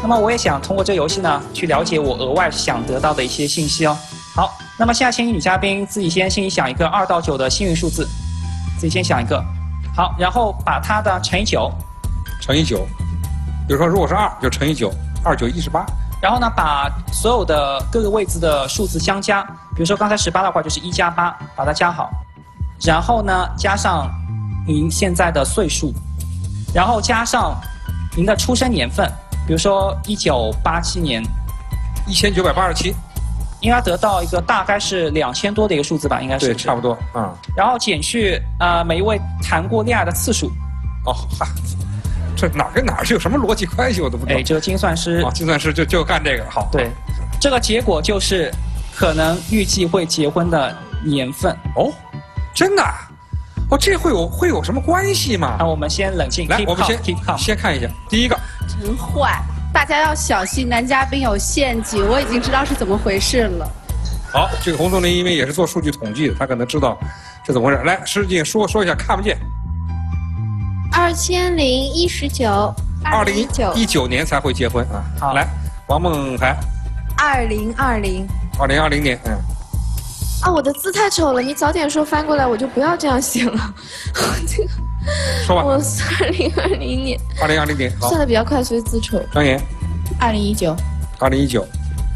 那么我也想通过这个游戏呢，去了解我额外想得到的一些信息哦。好，那么现在请女嘉宾自己先心里想一个二到九的幸运数字，自己先想一个。好，然后把它的乘以九，乘以九。比如说，如果是二，就乘以九，二九一十八。然后呢，把所有的各个位置的数字相加，比如说刚才十八的话就是一加八，把它加好，然后呢加上您现在的岁数，然后加上您的出生年份，比如说一九八七年，一千九百八十七，应该得到一个大概是两千多的一个数字吧，应该是对，差不多嗯。然后减去呃每一位谈过恋爱的次数，哦，哈，这哪儿跟哪儿是有什么逻辑关系，我都不知道。哎，这个精算师啊，精算师就就干这个，好。对，这个结果就是可能预计会结婚的年份。哦，真的啊？哦，这会有会有什么关系吗？那我们先冷静，来我们先先看一下第一个，真坏！大家要小心，男嘉宾有陷阱，我已经知道是怎么回事了。好，这个洪松林因为也是做数据统计的，他可能知道这怎么回事。来，使劲说说一下，看不见。二千零一十九，二零一九年才会结婚啊。好，来，王梦涵，二零二零二零二零年，嗯，啊，我的字太丑了，你早点说翻过来，我就不要这样写了。这个说吧。我是二零二零年，二零二零年，算，的比较快，所以字丑。张岩，二零一九，二零一九，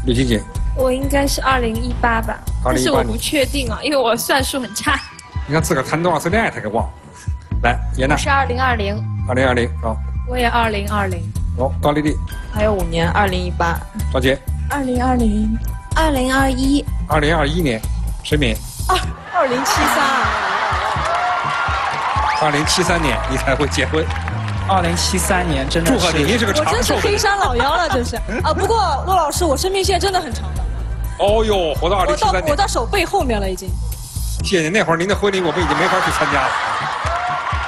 吕晶姐，我应该是二零一八吧，2018但是我不确定啊，因为我算术很差。你看自个儿谈多少次恋爱，他给忘了。来，严娜我，是二零二零，二零二零，好，我也二零二零。好，高丽丽，还有五年，二零一八，赵杰，二零二零，二零二一，二零二一年，石敏，二二零七三啊，二零七三年你才会结婚。二零七三年真的祝贺你，您是个我真是黑。山老妖了，真是啊！不过骆老师，我生命线真的很长的。哦呦，活到二零我到七三年，我到手背后面了已经。谢谢您。那会儿您的婚礼我们已经没法去参加了。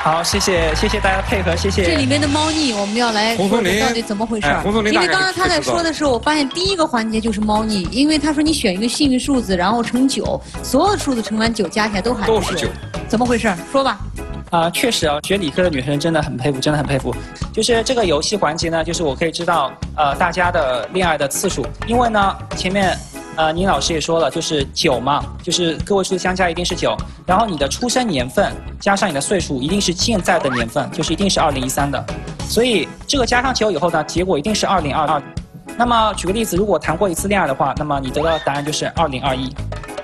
好，谢谢谢谢大家的配合，谢谢。这里面的猫腻，我们要来到底怎么回事因为刚刚他在说的时候，我发现第一个环节就是猫腻，因为他说你选一个幸运数字，然后乘九，所有的数字乘完九加起来都还都是九，怎么回事？说吧。啊、确实啊，学理科的女生真的很佩服，真的很佩服。就是这个游戏环节呢，就是我可以知道呃大家的恋爱的次数，因为呢前面呃倪老师也说了，就是九嘛，就是个位数相加一定是九，然后你的出生年份加上你的岁数一定是现在的年份，就是一定是二零一三的，所以这个加上九以后呢，结果一定是二零二二。那么举个例子，如果谈过一次恋爱的话，那么你得到的答案就是二零二一；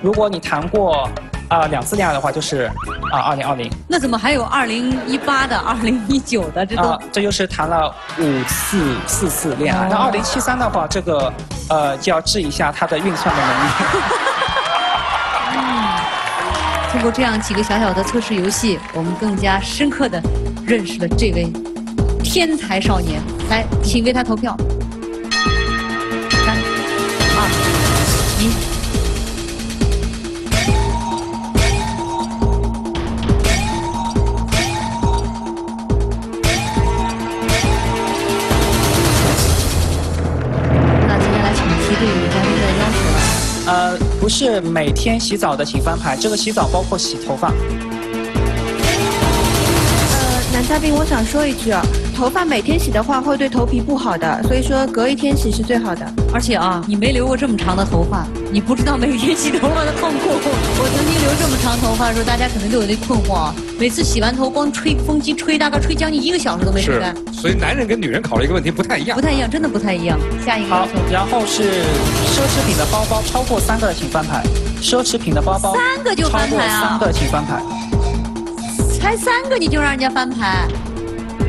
如果你谈过啊、两次恋爱的话，就是啊二零二零。那怎么还有二零一八的、二零一九的？这都、啊，这就是谈了五次、四次恋爱。那二零七三的话，这个呃就要质疑一下他的运算的能力。通过这样几个小小的测试游戏，我们更加深刻的认识了这位天才少年。来，请为他投票。对女嘉宾的要求。呃，不是每天洗澡的请翻牌，这个洗澡包括洗头发。嘉宾，我想说一句啊，头发每天洗的话会对头皮不好的，所以说隔一天洗是最好的。而且啊，你没留过这么长的头发，你不知道每天洗头发的痛苦。我曾经留这么长头发的时候，大家可能都有那困惑啊，每次洗完头光吹风机吹，大概吹将近一个小时都没吹干，所以男人跟女人考虑一个问题不太一样不。太一样，真的不太一样。下一个好，然后是奢侈品的包包超过三个请翻牌，奢侈品的包包三个就翻牌啊超过三个请翻牌。才三个你就让人家翻牌，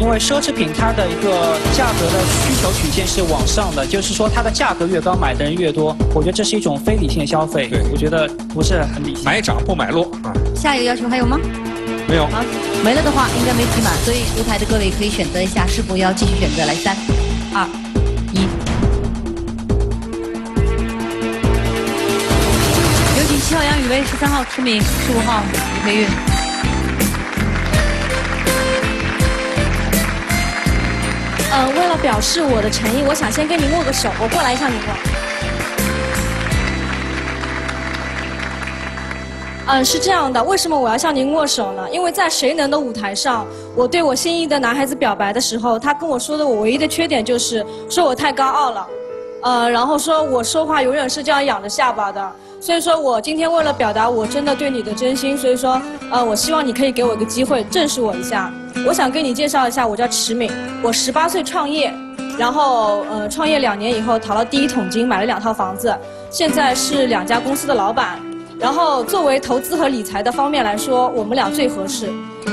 因为奢侈品它的一个价格的需求曲线是往上的，就是说它的价格越高，买的人越多。我觉得这是一种非理性的消费，对我觉得不是很理性。买涨不买落啊，下一个要求还有吗？没有。好，没了的话应该没提满，所以舞台的各位可以选择一下是否要继续选择。来，三、二、一。有请七号杨雨薇、十三号池敏、十五号李培韵。呃，为了表示我的诚意，我想先跟您握个手，我过来向您握。嗯，是这样的，为什么我要向您握手呢？因为在谁能的舞台上，我对我心仪的男孩子表白的时候，他跟我说的我唯一的缺点就是说我太高傲了，呃，然后说我说话永远是这样仰着下巴的。所以说我今天为了表达我真的对你的真心，所以说，呃，我希望你可以给我一个机会正视我一下。我想跟你介绍一下，我叫池敏，我十八岁创业，然后呃创业两年以后淘了第一桶金，买了两套房子，现在是两家公司的老板。然后作为投资和理财的方面来说，我们俩最合适，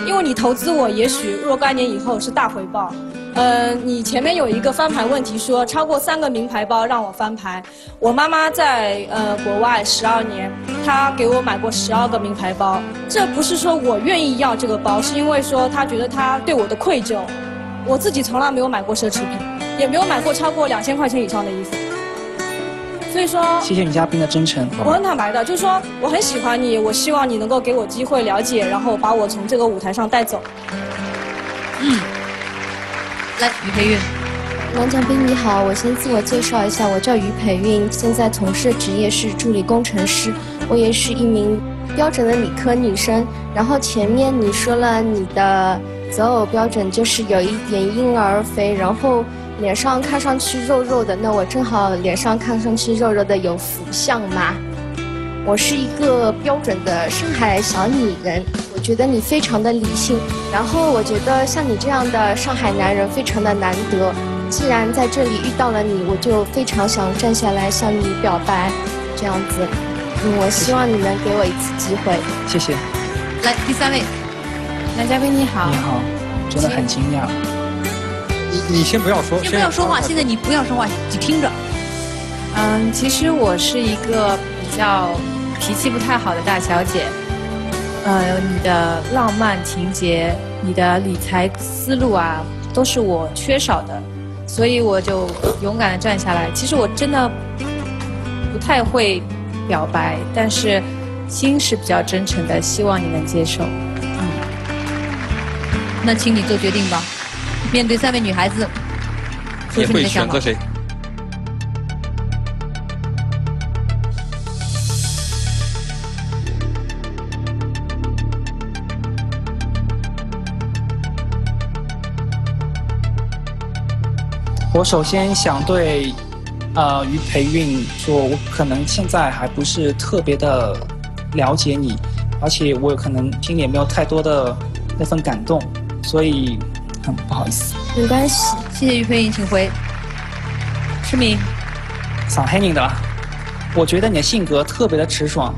因为你投资我，也许若干年以后是大回报。呃，你前面有一个翻牌问题说，超过三个名牌包让我翻牌。我妈妈在呃国外十二年，她给我买过十二个名牌包。这不是说我愿意要这个包，是因为说她觉得她对我的愧疚。我自己从来没有买过奢侈品，也没有买过超过两千块钱以上的衣服。所以说，谢谢女嘉宾的真诚。我很坦白的，就是说我很喜欢你，我希望你能够给我机会了解，然后把我从这个舞台上带走。来，于培运。男嘉宾你好，我先自我介绍一下，我叫于培运，现在从事职业是助理工程师，我也是一名标准的理科女生。然后前面你说了你的择偶标准就是有一点婴儿肥，然后脸上看上去肉肉的，那我正好脸上看上去肉肉的有福相嘛。我是一个标准的上海小女人，我觉得你非常的理性，然后我觉得像你这样的上海男人非常的难得。既然在这里遇到了你，我就非常想站下来向你表白，这样子，嗯，我希望你能给我一次机会。谢谢。来，第三位，男嘉宾你好。你好，真的很惊讶。你你先不要说，先不要说话，现在你不要说话，你听着。嗯，其实我是一个比较脾气不太好的大小姐。呃，你的浪漫情节，你的理财思路啊，都是我缺少的，所以我就勇敢的站下来。其实我真的不太会表白，但是心是比较真诚的，希望你能接受。嗯那请你做决定吧。面对三位女孩子，说出你的想法选择。谁？我首先想对，呃，于培运说，我可能现在还不是特别的了解你，而且我可能心里也没有太多的那份感动，所以很不好意思。没关系，谢谢于培运，请回。志敏，上海人的？我觉得你的性格特别的直爽，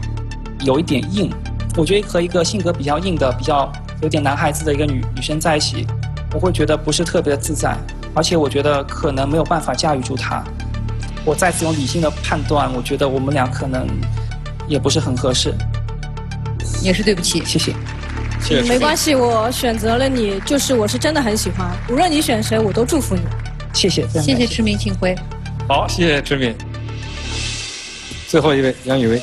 有一点硬。我觉得和一个性格比较硬的、比较有点男孩子的一个女女生在一起，我会觉得不是特别的自在，而且我觉得可能没有办法驾驭住他。我再次用理性的判断，我觉得我们俩可能也不是很合适。也是对不起，谢谢。谢没关系，我选择了你，就是我是真的很喜欢。无论你选谁，我都祝福你。谢谢，谢谢志明，请回。好，谢谢志明。最后一位杨雨薇，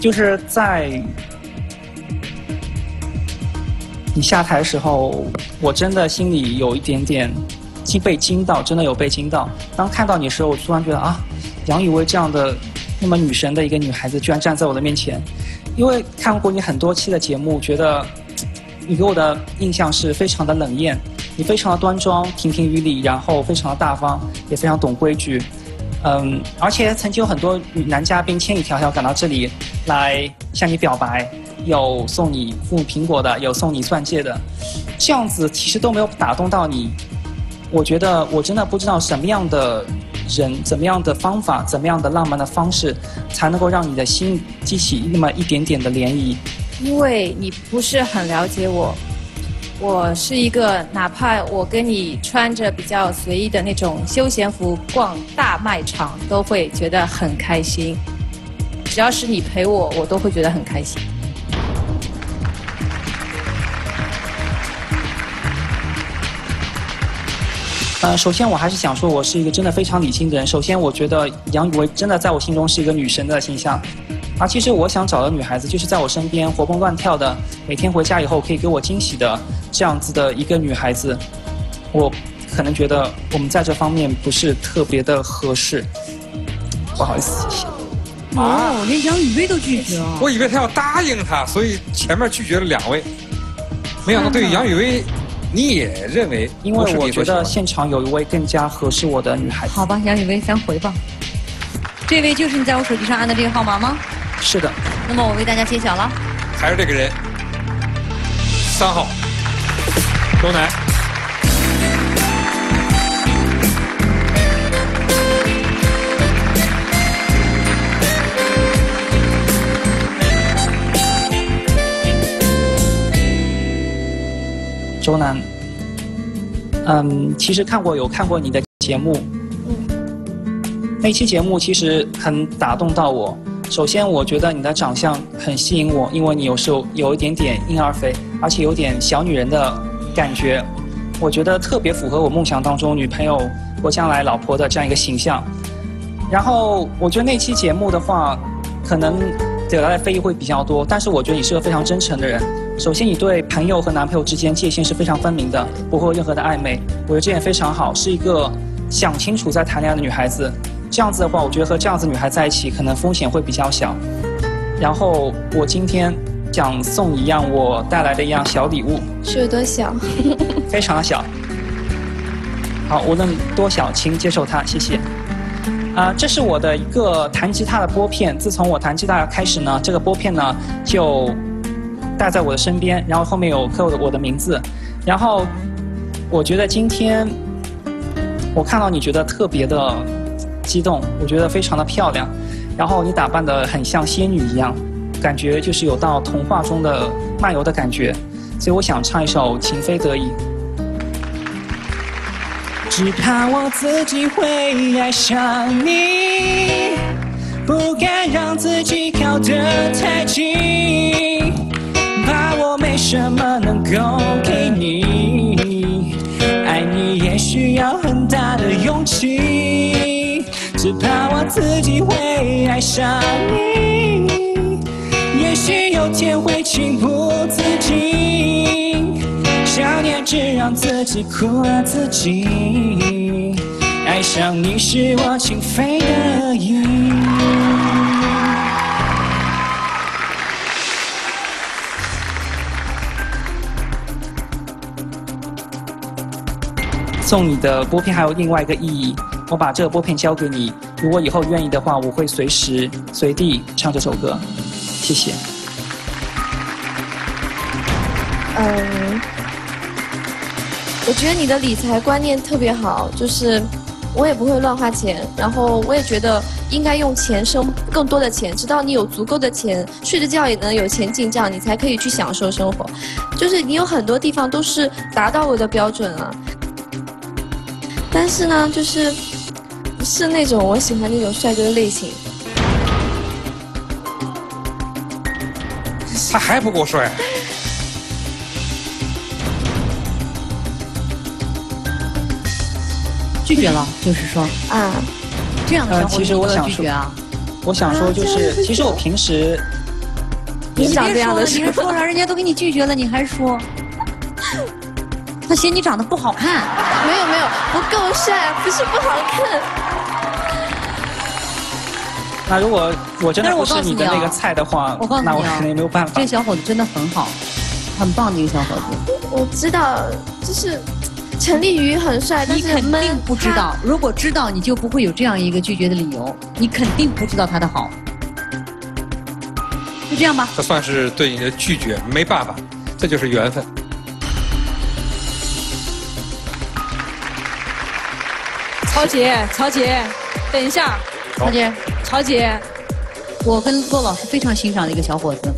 就是在你下台的时候，我真的心里有一点点惊被惊到，真的有被惊到。当看到你的时候，我突然觉得啊，杨雨薇这样的那么女神的一个女孩子，居然站在我的面前。因为看过你很多期的节目，觉得你给我的印象是非常的冷艳，你非常的端庄、亭亭玉立，然后非常的大方，也非常懂规矩。嗯，而且曾经有很多男嘉宾千里迢迢赶到这里来向你表白，有送你父母苹果的，有送你钻戒的，这样子其实都没有打动到你。我觉得我真的不知道什么样的人、怎么样的方法、怎么样的浪漫的方式，才能够让你的心激起那么一点点的涟漪。因为你不是很了解我，我是一个哪怕我跟你穿着比较随意的那种休闲服逛大卖场，都会觉得很开心。只要是你陪我，我都会觉得很开心。呃，首先我还是想说，我是一个真的非常理性的人。首先，我觉得杨雨薇真的在我心中是一个女神的形象。而其实我想找的女孩子，就是在我身边活蹦乱跳的，每天回家以后可以给我惊喜的这样子的一个女孩子。我可能觉得我们在这方面不是特别的合适，不好意思，谢谢。哦，连杨雨薇都拒绝了。我以为他要答应他，所以前面拒绝了两位。没想到对于杨雨薇，你也认为因为我觉得现场有一位更加合适我的女孩子。好吧，杨雨薇，咱回吧。这位就是你在我手机上按的这个号码吗？是的。那么我为大家揭晓了。还是这个人，三号，周楠。周楠，嗯，其实看过有看过你的节目，那期节目其实很打动到我。首先，我觉得你的长相很吸引我，因为你有时候有一点点婴儿肥，而且有点小女人的感觉，我觉得特别符合我梦想当中女朋友或将来老婆的这样一个形象。然后，我觉得那期节目的话，可能得来的非议会比较多，但是我觉得你是个非常真诚的人。首先，你对朋友和男朋友之间界限是非常分明的，不会有任何的暧昧，我觉得这点非常好，是一个想清楚再谈恋爱的女孩子。这样子的话，我觉得和这样子女孩在一起，可能风险会比较小。然后，我今天想送你一样我带来的一样小礼物，是有多小？非常的小。好，无论多小，请接受它，谢谢。啊、这是我的一个弹吉他的拨片。自从我弹吉他开始呢，这个拨片呢就带在我的身边，然后后面有刻我的名字。然后我觉得今天我看到你觉得特别的激动，我觉得非常的漂亮。然后你打扮的很像仙女一样，感觉就是有到童话中的漫游的感觉。所以我想唱一首《情非得已》。只怕我自己会爱上你，不敢让自己靠得太近，没什么能够给你，爱你也需要很大的勇气，只怕我自己会爱上你，也许有天会情不自禁，想念只让自己苦了自己，爱上你是我情非得已。送你的拨片还有另外一个意义，我把这个拨片交给你，如果以后愿意的话，我会随时随地唱这首歌，谢谢。嗯，我觉得你的理财观念特别好，就是我也不会乱花钱，然后我也觉得应该用钱生更多的钱，直到你有足够的钱，睡着觉也能有钱进账，你才可以去享受生活。就是你有很多地方都是达到我的标准了，但是呢，就是不是那种我喜欢那种帅哥的类型。他还不够帅。拒绝了，就是说啊，呃，这样的其实我想说拒绝啊？，我想说就是，其实我平时你想这样的，你说了，人家都给你拒绝了，你还说，他嫌你长得不好看。没有没有，不够帅，不是不好看。那如果我真的但是我不是你的告诉你啊那个菜的话我告，诉你啊那我肯定没有办法这。个小伙子真的很好，很棒的一个小伙子。我知道，就是陈立瑜很帅，但你肯定不知道，如果知道，你就不会有这样一个拒绝的理由。你肯定不知道他的好。就这样吧。这算是对你的拒绝，没办法，这就是缘分。曹杰，曹杰，等一下，曹杰，曹杰，我跟骆老师非常欣赏的一个小伙子。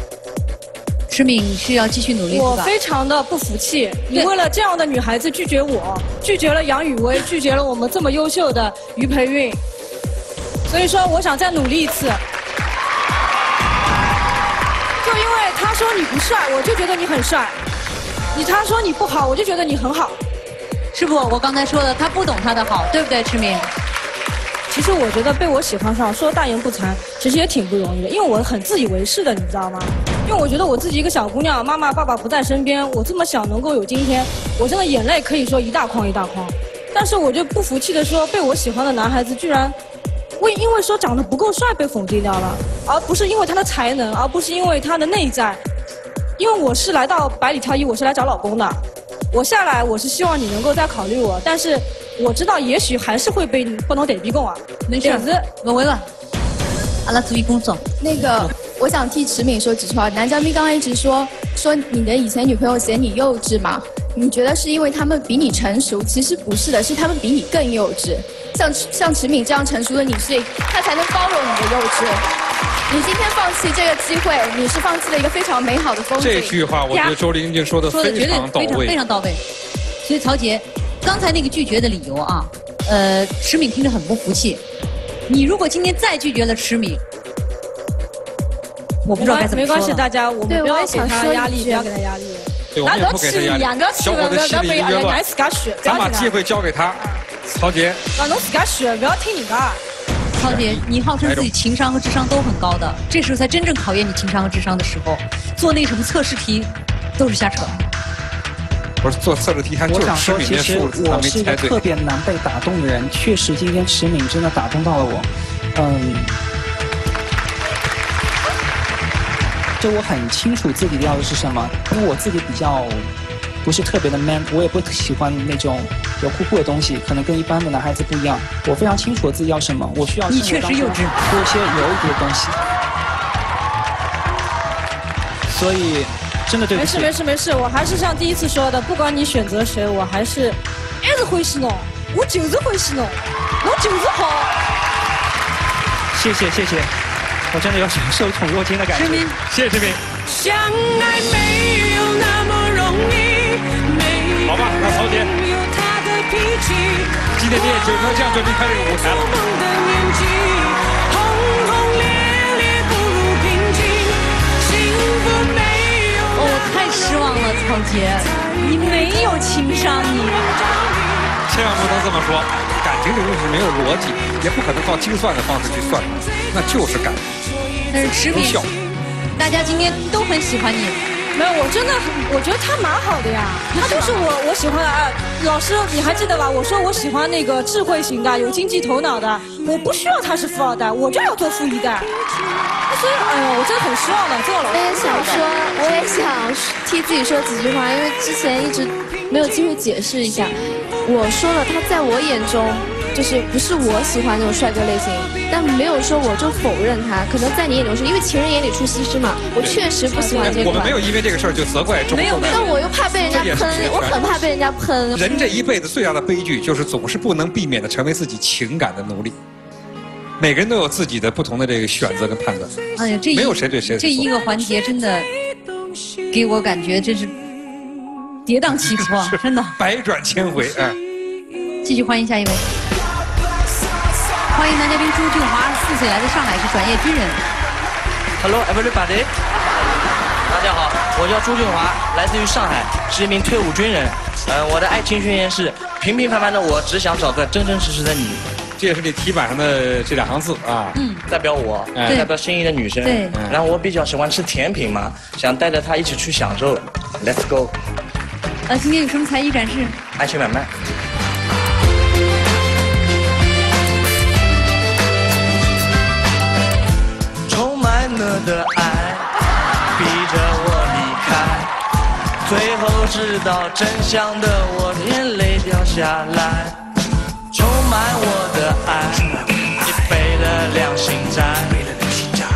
池敏需要继续努力，我？非常的不服气，你为了这样的女孩子拒绝我，拒绝了杨雨薇，拒绝了我们这么优秀的于培运，所以说我想再努力一次。就因为他说你不帅，我就觉得你很帅；你他说你不好，我就觉得你很好。是不？我刚才说的，他不懂他的好，对不对，赤敏？其实我觉得被我喜欢上，说大言不惭，其实也挺不容易的，因为我很自以为是的，你知道吗？因为我觉得我自己一个小姑娘，妈妈爸爸不在身边，我这么小能够有今天，我真的眼泪可以说一大筐一大筐。但是我就不服气的说，被我喜欢的男孩子居然为因为说长得不够帅被否定掉了，而不是因为他的才能，而不是因为他的内在。因为我是来到百里挑一，我是来找老公的。我下来，我是希望你能够再考虑我，但是我知道也许还是会被你不能得逼供啊。没事点子，我问问，阿拉注意工作。那个，我想替池敏说几句话。男嘉宾刚刚一直说说你的以前女朋友嫌你幼稚嘛？你觉得是因为他们比你成熟？其实不是的，是他们比你更幼稚。像像池敏这样成熟的女性，她才能包容你的幼稚。你今天放弃这个机会，你是放弃了一个非常美好的风景。这句话，我觉得周丽晶说的非说的绝对常到非常位。非常到位。所以曹杰，刚才那个拒绝的理由啊，呃，池敏听着很不服气。你如果今天再拒绝了池敏，我不知道该怎么说没关系，了大家我们对不要给他压力，不要给他压力。对，我们也不给他压力。小伙子心里一个乱，咱把机会交给他，曹杰。让侬自家选，不要听人家。曹杰，你号称自己情商和智商都很高的，这时候才真正考验你情商和智商的时候，做那什么测试题都是瞎扯。不是做测试题，他就是吃我想说，其实，我是一个。特别难被打动的人，确实今天池敏真的打动到了我。嗯，就我很清楚自己要的是什么，因为我自己比较不是特别的 man，我也不喜欢那种有酷酷的东西，可能跟一般的男孩子不一样。我非常清楚我自己要什么，我需要你确实幼稚多一些有一点的东西。所以，真的对不起。没事没事没事，我还是像第一次说的，不管你选择谁，我还是还是欢喜侬，我就是欢喜侬，侬就是好。谢谢谢谢，我真的有受宠若惊的感觉。谢谢志明。相爱没今天你也就能这样就离开这个舞台太失望了，曹杰，你没有情商，你。千万不能这么么说，感情这东西没有逻辑，也不可能靠精算的方式去算，那就是感情。但是持平无效，大家今天都很喜欢你。没有，我真的很，我觉得他蛮好的呀，他就是我我喜欢的啊。老师，你还记得吧？我说我喜欢那个智慧型的，有经济头脑的，我不需要他是富二代，我就要做富一代。所以，哎呦，我真的很失望的，这个老师。我也想说，我也想替自己说几句话，因为之前一直没有机会解释一下。我说了，他在我眼中就是不是我喜欢那种帅哥类型，但没有说我就否认他。可能在你眼中是因为情人眼里出西施嘛，我确实不喜欢这个我们没。有因为这个事儿就责怪中国。但我又怕被人家喷，我很怕被人家喷。人这一辈子最大的悲剧就是总是不能避免的成为自己情感的奴隶。每个人都有自己的不同的这个选择跟判断，哎呀，这一没有谁对谁错这一个环节真的给我感觉真是跌宕起伏啊，真的。百转千回。哎，继续欢迎下一位，欢迎男嘉宾朱俊华，四岁来自上海，是转业军人。Hello everybody，大家好，我叫朱俊华，来自于上海，是一名退伍军人。呃，我的爱情宣言是：平平凡凡的我，只想找个真真实实的你。这也是你题板上的这两行字啊。嗯，代表我，哎代表心仪的女生。对然后我比较喜欢吃甜品嘛，想带着她一起去享受。Let's go，呃，今天有什么才艺展示？爱情买卖。了的爱，逼着我离开，最后知道真相的我眼泪掉下来。充满我的爱，你背了良心债，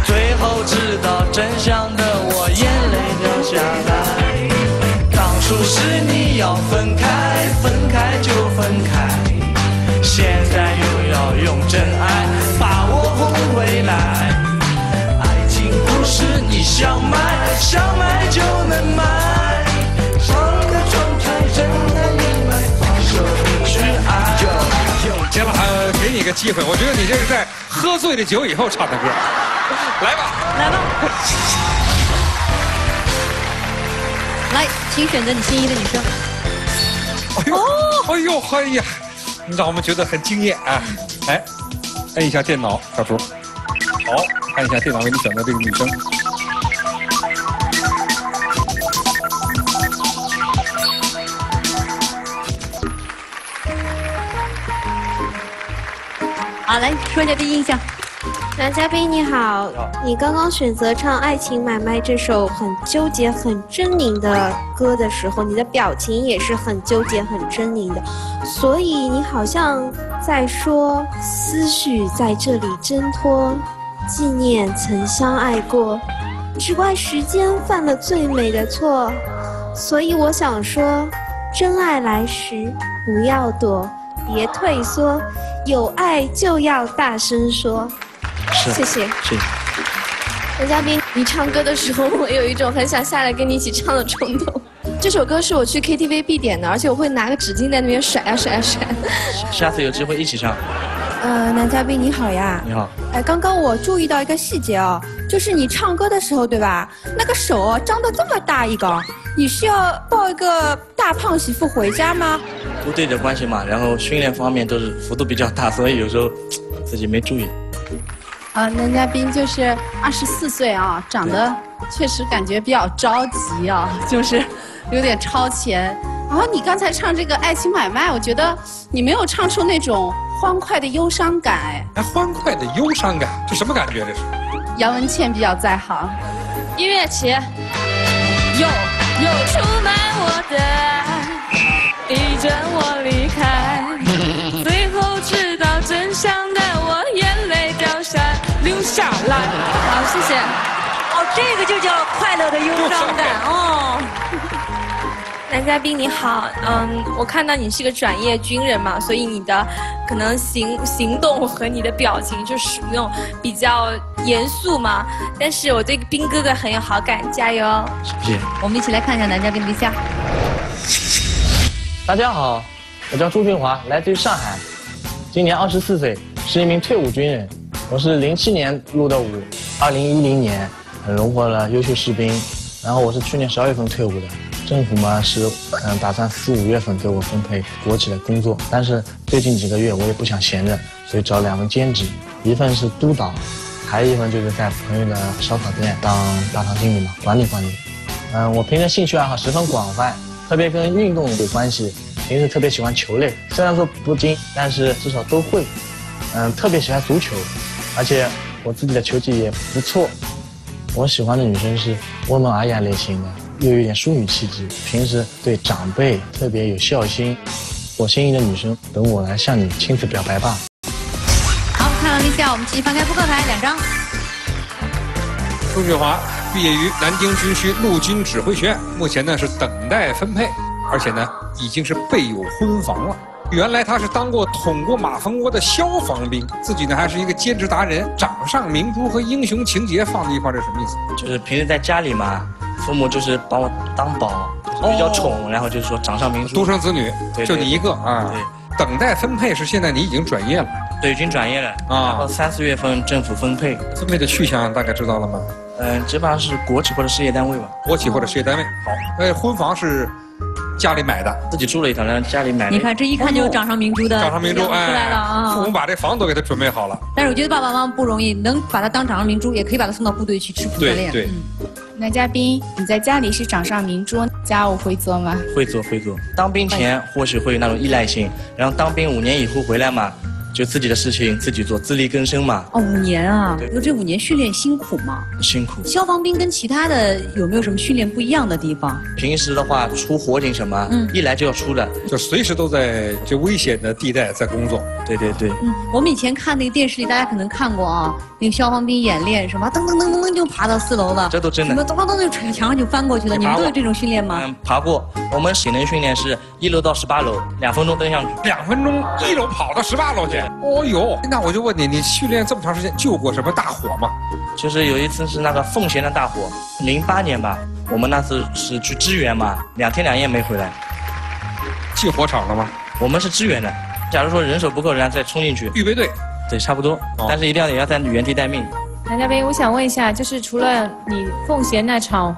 最后知道真相的我眼泪掉下来。当初是你要分开，分开就分开，现在又要用真爱想买，想买就能买，上个状态真难掩埋，放手去爱。行了，呃，给你个机会，我觉得你这是在喝醉了酒以后唱的歌，来吧，来吧。来，请选择你心仪的女生。哎呦，哎呦，哎呀，让我们觉得很惊艳啊！来，摁一下电脑，小叔，好，看一下电脑为你选择这个女生。好，来说一下第一印象。男嘉宾你好，你刚刚选择唱《爱情买卖》这首很纠结、很狰狞的歌的时候，你的表情也是很纠结、很狰狞的，所以你好像在说思绪在这里挣脱，纪念曾相爱过，只怪时间犯了最美的错，所以我想说，真爱来时不要躲，别退缩，有爱就要大声说。是谢谢谢谢。男嘉宾，你唱歌的时候，我有一种很想下来跟你一起唱的冲动。这首歌是我去 KTV 必点的，而且我会拿个纸巾在那边甩啊甩啊甩。下次有机会一起唱。呃，男嘉宾你好呀。你好，哎，刚刚我注意到一个细节哦，就是你唱歌的时候，对吧？那个手哦张得这么大一个，你是要抱一个大胖媳妇回家吗？部队的关系嘛，然后训练方面都是幅度比较大，所以有时候 自己没注意。呃，男嘉宾就是二十四岁啊，长得确实感觉比较着急啊，就是有点超前。然后你刚才唱这个《爱情买卖》，我觉得你没有唱出那种欢快的忧伤感，哎，哎，欢快的忧伤感，这什么感觉？这是？杨文倩比较在行。音乐起，又又出卖我的爱，逼着我离开，最后知道真相的我眼泪掉下流下来。好，谢谢。哦，这个就叫快乐的忧伤感哦。男嘉宾你好，嗯，我看到你是个转业军人嘛，所以你的可能行行动和你的表情就属于那种比较严肃嘛。但是我对兵哥哥很有好感，加油哦！谢谢。我们一起来看一下男嘉宾的一下。大家好，我叫朱俊华，来自于上海，今年二十四岁，是一名退伍军人。我是零七年入的伍，二零一零年很荣获了优秀士兵，然后我是去年十二月份退伍的。政府嘛是嗯打算四五月份给我分配国企的工作，但是最近几个月我也不想闲着，所以找两份兼职，一份是督导，还有一份就是在朋友的烧烤店当大堂经理嘛，管理管理。嗯，我平时兴趣爱好十分广泛，特别跟运动有关系，平时特别喜欢球类，虽然说不精，但是至少都会。嗯，特别喜欢足球，而且我自己的球技也不错。我喜欢的女生是温文尔雅类型的，又有点淑女气质，平时对长辈特别有孝心。我心仪的女生，等我来向你亲自表白吧。好，看完立夏，我们继续翻开扑克牌两张。钟雪华毕业于南京军区陆军指挥学院，目前呢是等待分配，而且呢已经是备有婚房了。原来他是当过捅过马蜂窝的消防兵，自己呢还是一个兼职达人。掌上明珠和英雄情节放在一块儿，这什么意思？就是平时在家里嘛，父母就是把我当宝，比较宠，然后就是说掌上明珠。独生子女，对就你一个啊。对。等待分配是现在你已经转业了，对，已经转业了啊。然后三四月份政府分配，分配的去向大概知道了吗？嗯，基本上是国企或者事业单位吧。国企或者事业单位。好，呃，婚房是家里买的，自己住了一套，然后家里买的。你看这一看就是掌上明珠的，掌上明珠出来了啊！父母把这房都给他准备好了。但是我觉得爸爸妈妈不容易，能把他当掌上明珠，也可以把他送到部队去吃苦锻炼。对对。男嘉宾，你在家里是掌上明珠，家务会做吗？会做会做。当兵前或许会有那种依赖性，然后当兵五年以后回来嘛。就自己的事情自己做，自力更生嘛。哦，五年啊，那这五年训练辛苦吗？辛苦。消防兵跟其他的有没有什么训练不一样的地方？平时的话，出火警什么，嗯，一来就要出的，就随时都在这危险的地带在工作。对对对。嗯，我们以前看那个电视里，大家可能看过啊，那个消防兵演练什么，噔噔噔噔噔就爬到四楼了，这都真的。什么噔噔噔就墙上就翻过去了，你们都有这种训练吗？嗯，爬过。我们体能训练是一楼到十八楼，两分钟登上去。两分钟一楼跑到十八楼去？哦呦。那我就问你，你训练这么长时间，救过什么大火吗？就是有一次是那个奉贤的大火，零八年吧，我们那次是去支援嘛，两天两夜没回来。进火场了吗？我们是支援的，假如说人手不够，人家再冲进去。预备队。对，差不多，但是一定要也要在原地待命。男嘉宾，我想问一下，就是除了你奉贤那场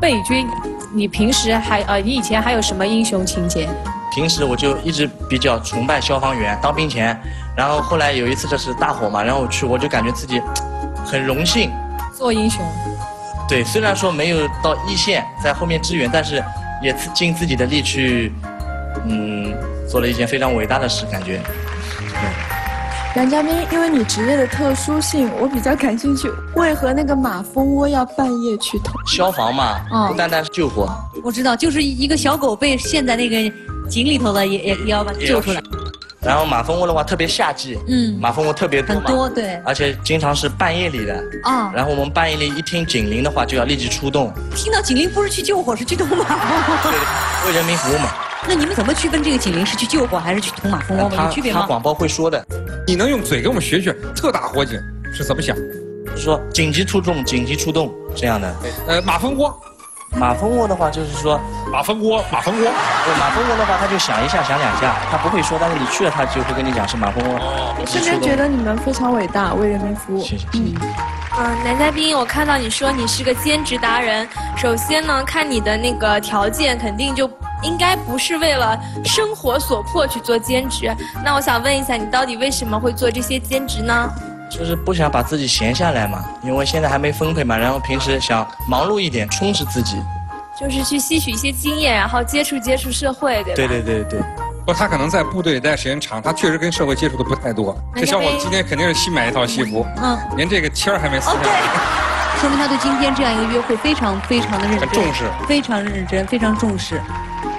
备军，你平时还呃，你以前还有什么英雄情节？平时我就一直比较崇拜消防员，当兵前，然后后来有一次就是大火嘛，然后我去，我就感觉自己很荣幸，做英雄。对，虽然说没有到一线，在后面支援，但是也尽自己的力去，嗯，做了一件非常伟大的事，感觉。杨嘉宾，因为你职业的特殊性，我比较感兴趣，为何那个马蜂窝要半夜去偷？消防嘛，不单单是救火。我知道，就是一个小狗被陷在那个。井里头的也也也要把它救出来。然后马蜂窝的话，特别夏季，嗯，马蜂窝特别多很多对，而且经常是半夜里的啊。然后我们半夜里一听警铃的话，就要立即出动。听到警铃不是去救火，是去捅马蜂窝。对，为人民服务嘛。那你们怎么区分这个警铃是去救火还是去捅马蜂窝？有区别吗？他广播会说的。你能用嘴给我们学学特大火警是怎么想？说紧急出动，紧急出动这样的。呃，马蜂窝。马蜂窝的话，就是说马蜂窝，马蜂窝。对，马蜂窝的话，他就想一下，想两下，他不会说，但是你去了，他就会跟你讲是马蜂窝。我瞬间觉得你们非常伟大，为人民服务。谢谢。嗯。嗯，男嘉宾，我看到你说你是个兼职达人。首先呢，看你的那个条件，肯定就应该不是为了生活所迫去做兼职。那我想问一下，你到底为什么会做这些兼职呢？就是不想把自己闲下来嘛，因为现在还没分配嘛，然后平时想忙碌一点，充实自己，就是去吸取一些经验，然后接触接触社会，对吧？对对对对。不，他可能在部队待时间长，他确实跟社会接触的不太多。这小伙子今天肯定是新买一套西服，嗯，连这个签儿还没撕下来，说明他对今天这样一个约会非常非常的认真，重视，非常认真，非常重视。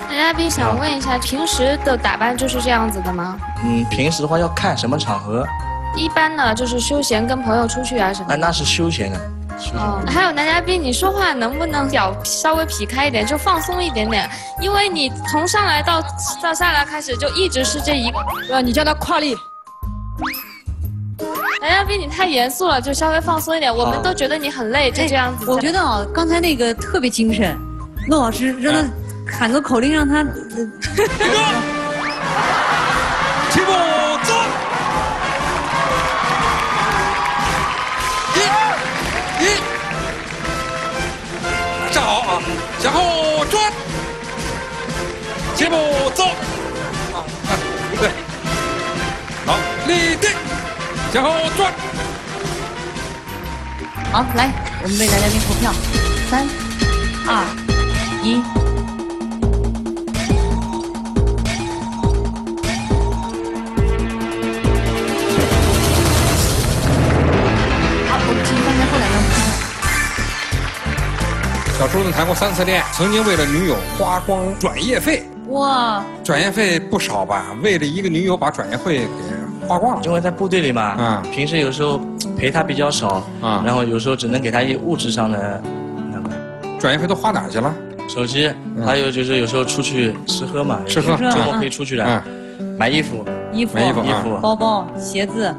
男嘉宾想问一下，平时的打扮就是这样子的吗？嗯，平时的话要看什么场合。一般呢，就是休闲，跟朋友出去啊什么。啊，那是休闲的。哦，还有男嘉宾，你说话能不能脚稍微劈开一点，就放松一点点？因为你从上来到到下来开始就一直是这一个，呃，你叫他跨立。男嘉宾，你太严肃了，就稍微放松一点。我们都觉得你很累，就这样子。我觉得啊，刚才那个特别精神，陆老师让他喊个口令，让他。步走。好，对，好，立定，向后转。好，来，我们为男嘉宾投票，三、二、一。好，我们继续翻开后两张图。小叔子谈过三次恋爱，曾经为了女友花光转业费，哇，转业费不少吧？为了一个女友把转业费给花光了。因为在部队里嘛，嗯平时有时候陪她比较少，啊然后有时候只能给她一物质上的那个转业费都花哪儿去了？手机，还有就是有时候出去吃喝嘛，吃喝周末可以出去的，买衣服，衣服、买衣服衣服包包、鞋子，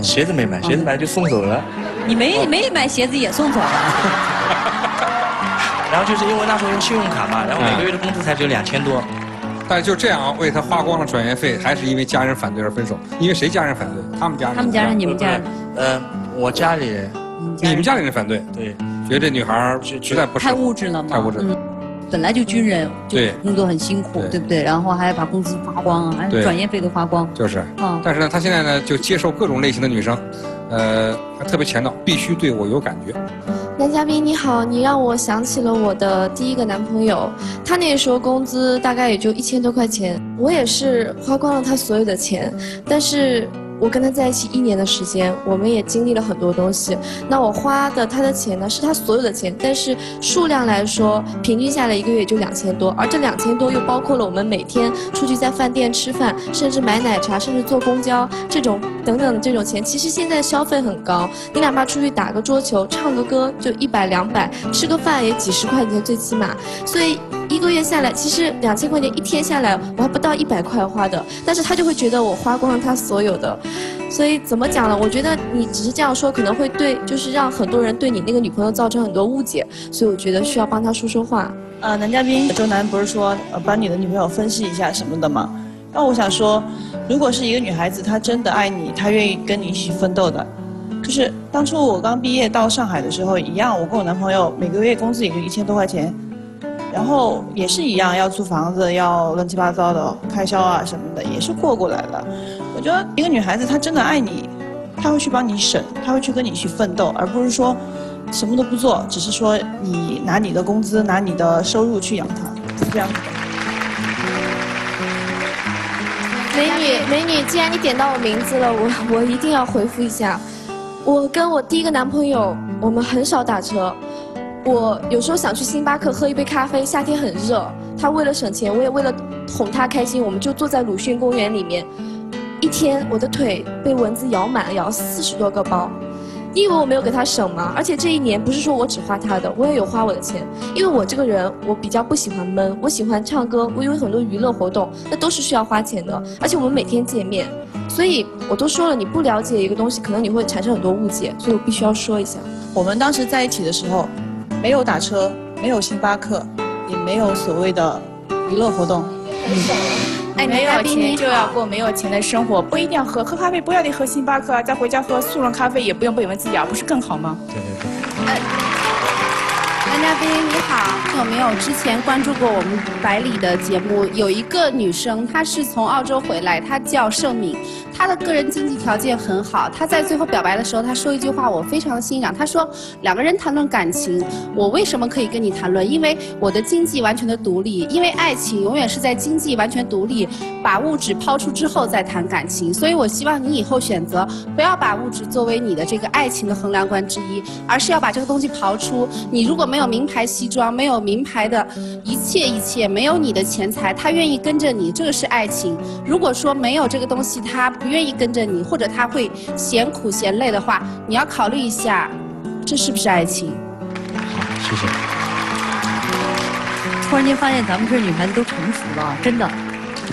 鞋子没买，鞋子买就送走了。你没没买鞋子也送走了。然后就是因为那时候用信用卡嘛，然后每个月的工资才只有两千多。但是就这样为他花光了转业费，还是因为家人反对而分手。因为谁家人反对？他们家人。他们家人你们家人呃，我家里，你们家里人反对？对，觉得这女孩儿实在不是太物质了嘛，太物质了。嗯本来就军人，就对工作很辛苦，对不对？然后还把工资花光啊，还对转业费都花光。就是，嗯但是呢，他现在呢就接受各种类型的女生，呃，还特别强调必须对我有感觉。男嘉宾你好，你让我想起了我的第一个男朋友，他那个时候工资大概也就一千多块钱，我也是花光了他所有的钱，但是我跟他在一起一年的时间，我们也经历了很多东西。那我花的他的钱呢，是他所有的钱，但是数量来说，平均下来一个月也就两千多，而这两千多又包括了我们每天出去在饭店吃饭，甚至买奶茶，甚至坐公交这种等等的这种钱。其实现在消费很高，你哪怕出去打个桌球、唱个歌就一百两百，吃个饭也几十块钱最起码，所以。一个月下来，其实两千块钱一天下来，我还不到一百块花的，但是他就会觉得我花光了他所有的，所以怎么讲呢？我觉得你只是这样说，可能会对，就是让很多人对你那个女朋友造成很多误解，所以我觉得需要帮他说说话。呃，男嘉宾周楠不是说呃帮你的女朋友分析一下什么的吗？那我想说，如果是一个女孩子，她真的爱你，她愿意跟你一起奋斗的，就是当初我刚毕业到上海的时候一样，我跟我男朋友每个月工资也就一千多块钱，然后也是一样要租房子，要乱七八糟的开销啊什么的，也是过过来的。我觉得一个女孩子她真的爱你，她会去帮你省，她会去跟你去奋斗，而不是说什么都不做，只是说你拿你的工资、拿你的收入去养她，是这样子的。美女，美女，既然你点到我名字了，我 我一定要回复一下。我跟我第一个男朋友，我们很少打车。我有时候想去星巴克喝一杯咖啡，夏天很热，他为了省钱，我也为了哄他开心，我们就坐在鲁迅公园里面。一天，我的腿被蚊子咬满了，咬了四十多个包。你以为我没有给他省吗？而且这一年不是说我只花他的，我也有花我的钱。因为我这个人，我比较不喜欢闷，我喜欢唱歌，我有很多娱乐活动，那都是需要花钱的。而且我们每天见面，所以我都说了，你不了解一个东西，可能你会产生很多误解，所以我必须要说一下。我们当时在一起的时候，没有打车，没有星巴克，也没有所谓的娱乐活动。哎，没有钱就要过没有钱的生活，不一定要喝喝咖啡，不要得喝星巴克啊，再回家喝速溶咖啡，也不用被蚊子咬，不是更好吗？对对对。男嘉宾你好，有没有之前关注过我们百里的节目？有一个女生，她是从澳洲回来，她叫盛敏，她的个人经济条件很好。她在最后表白的时候，她说一句话，我非常的欣赏。她说：“两个人谈论感情，我为什么可以跟你谈论？因为我的经济完全的独立，因为爱情永远是在经济完全独立，把物质抛出之后再谈感情。所以我希望你以后选择不要把物质作为你的这个爱情的衡量观之一，而是要把这个东西刨出。你如果没有名牌西装，没有名牌的一切一切，没有你的钱财，他愿意跟着你，这个是爱情。如果说没有这个东西，他不愿意跟着你，或者他会嫌苦嫌累的话，你要考虑一下，这是不是爱情？好谢谢。突然间发现咱们这女孩子都成熟了，真的，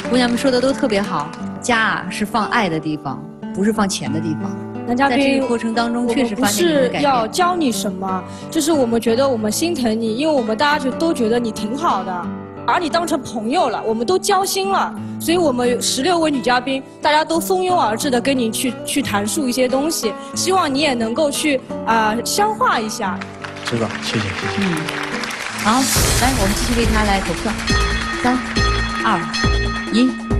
姑娘们说的都特别好。家啊是放爱的地方，不是放钱的地方。男嘉宾在这个过程当中，确实不是。要教你什么，就是我们觉得我们心疼你，因为我们大家就都觉得你挺好的，把你当成朋友了，我们都交心了，所以我们十六位女嘉宾，大家都蜂拥而至的跟你去去谈述一些东西，希望你也能够去啊、消化一下。知道，谢谢谢谢。好，来，我们继续为她来投票。三、二、一。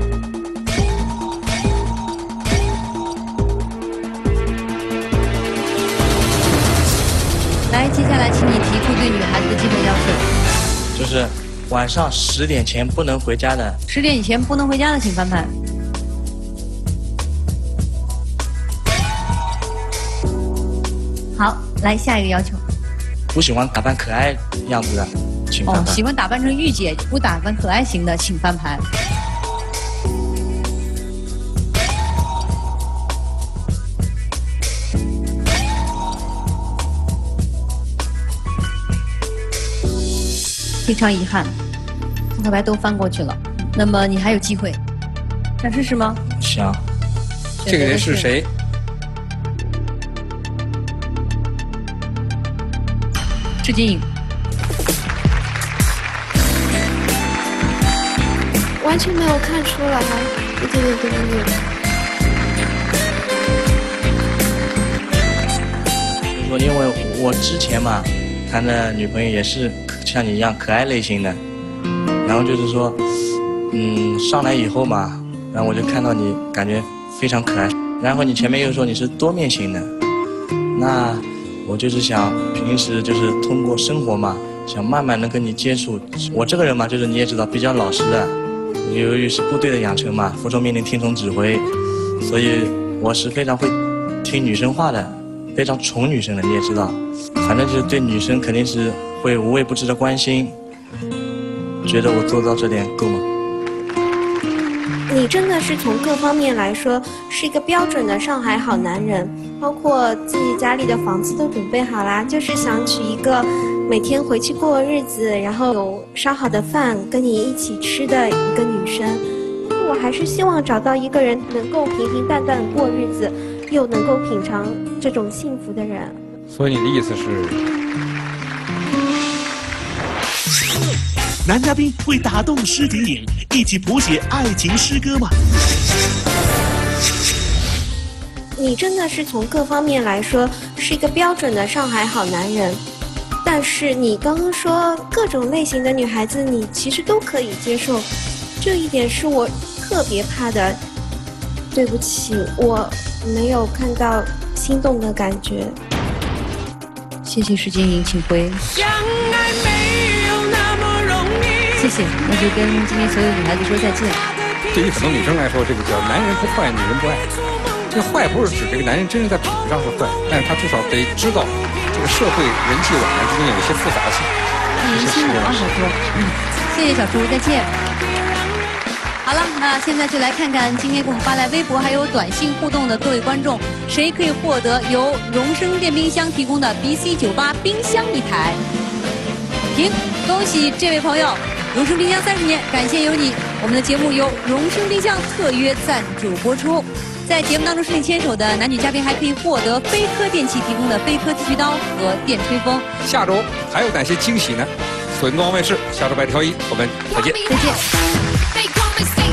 来，接下来请你提出对女孩子的基本要求。就是晚上十点前不能回家的，十点以前不能回家的，请翻牌。好，来下一个要求。不喜欢打扮可爱样子的，请翻哦，喜欢打扮成御姐，不打扮可爱型的，请翻牌。非常遗憾，扑克牌都翻过去了。那么你还有机会，想试试吗？想。这个人是谁？赤金影。完全没有看出来。对对对对对。说因为我之前嘛，谈的女朋友也是像你一样可爱类型的，然后就是说，嗯，上来以后嘛，然后我就看到你感觉非常可爱，然后你前面又说你是多面型的，那我就是想平时就是通过生活嘛，想慢慢的跟你接触。我这个人嘛，就是你也知道比较老实的，由于是部队的养成嘛，服从命令听从指挥，所以我是非常会听女生话的。非常宠女生的，你也知道，反正就是对女生肯定是会无微不至的关心。觉得我做到这点够吗？你真的是从各方面来说是一个标准的上海好男人，包括自己家里的房子都准备好啦，就是想娶一个每天回去过日子，然后有烧好的饭跟你一起吃的一个女生。我还是希望找到一个人能够平平淡淡过日子。又能够品尝这种幸福的人，所以你的意思是，男嘉宾会打动诗婷颖，一起谱写爱情诗歌吗？你真的是从各方面来说是一个标准的上海好男人，但是你刚刚说各种类型的女孩子你其实都可以接受，这一点是我特别怕的。对不起，我。没有看到心动的感觉。谢谢石金莹，请回。谢谢，那就跟今天所有女孩子说再见。对于很多女生来说，这个叫男人不坏，女人不爱。这个坏不是指这个男人真正在品质上是坏，但是他至少得知道这个社会人际往来之间有一些复杂性。年轻的啊，好多。嗯，谢谢小猪，再见。好了，那现在就来看看今天给我们发来微博还有短信互动的各位观众，谁可以获得由荣升电冰箱提供的 BC 九八冰箱一台？停！恭喜这位朋友，荣升冰箱三十年，感谢有你。我们的节目由荣升冰箱特约赞助播出，在节目当中顺利牵手的男女嘉宾还可以获得飞科电器提供的飞科剃须刀和电吹风。下周还有哪些惊喜呢？锁定东方卫视，下周白挑一，我们再见。再见。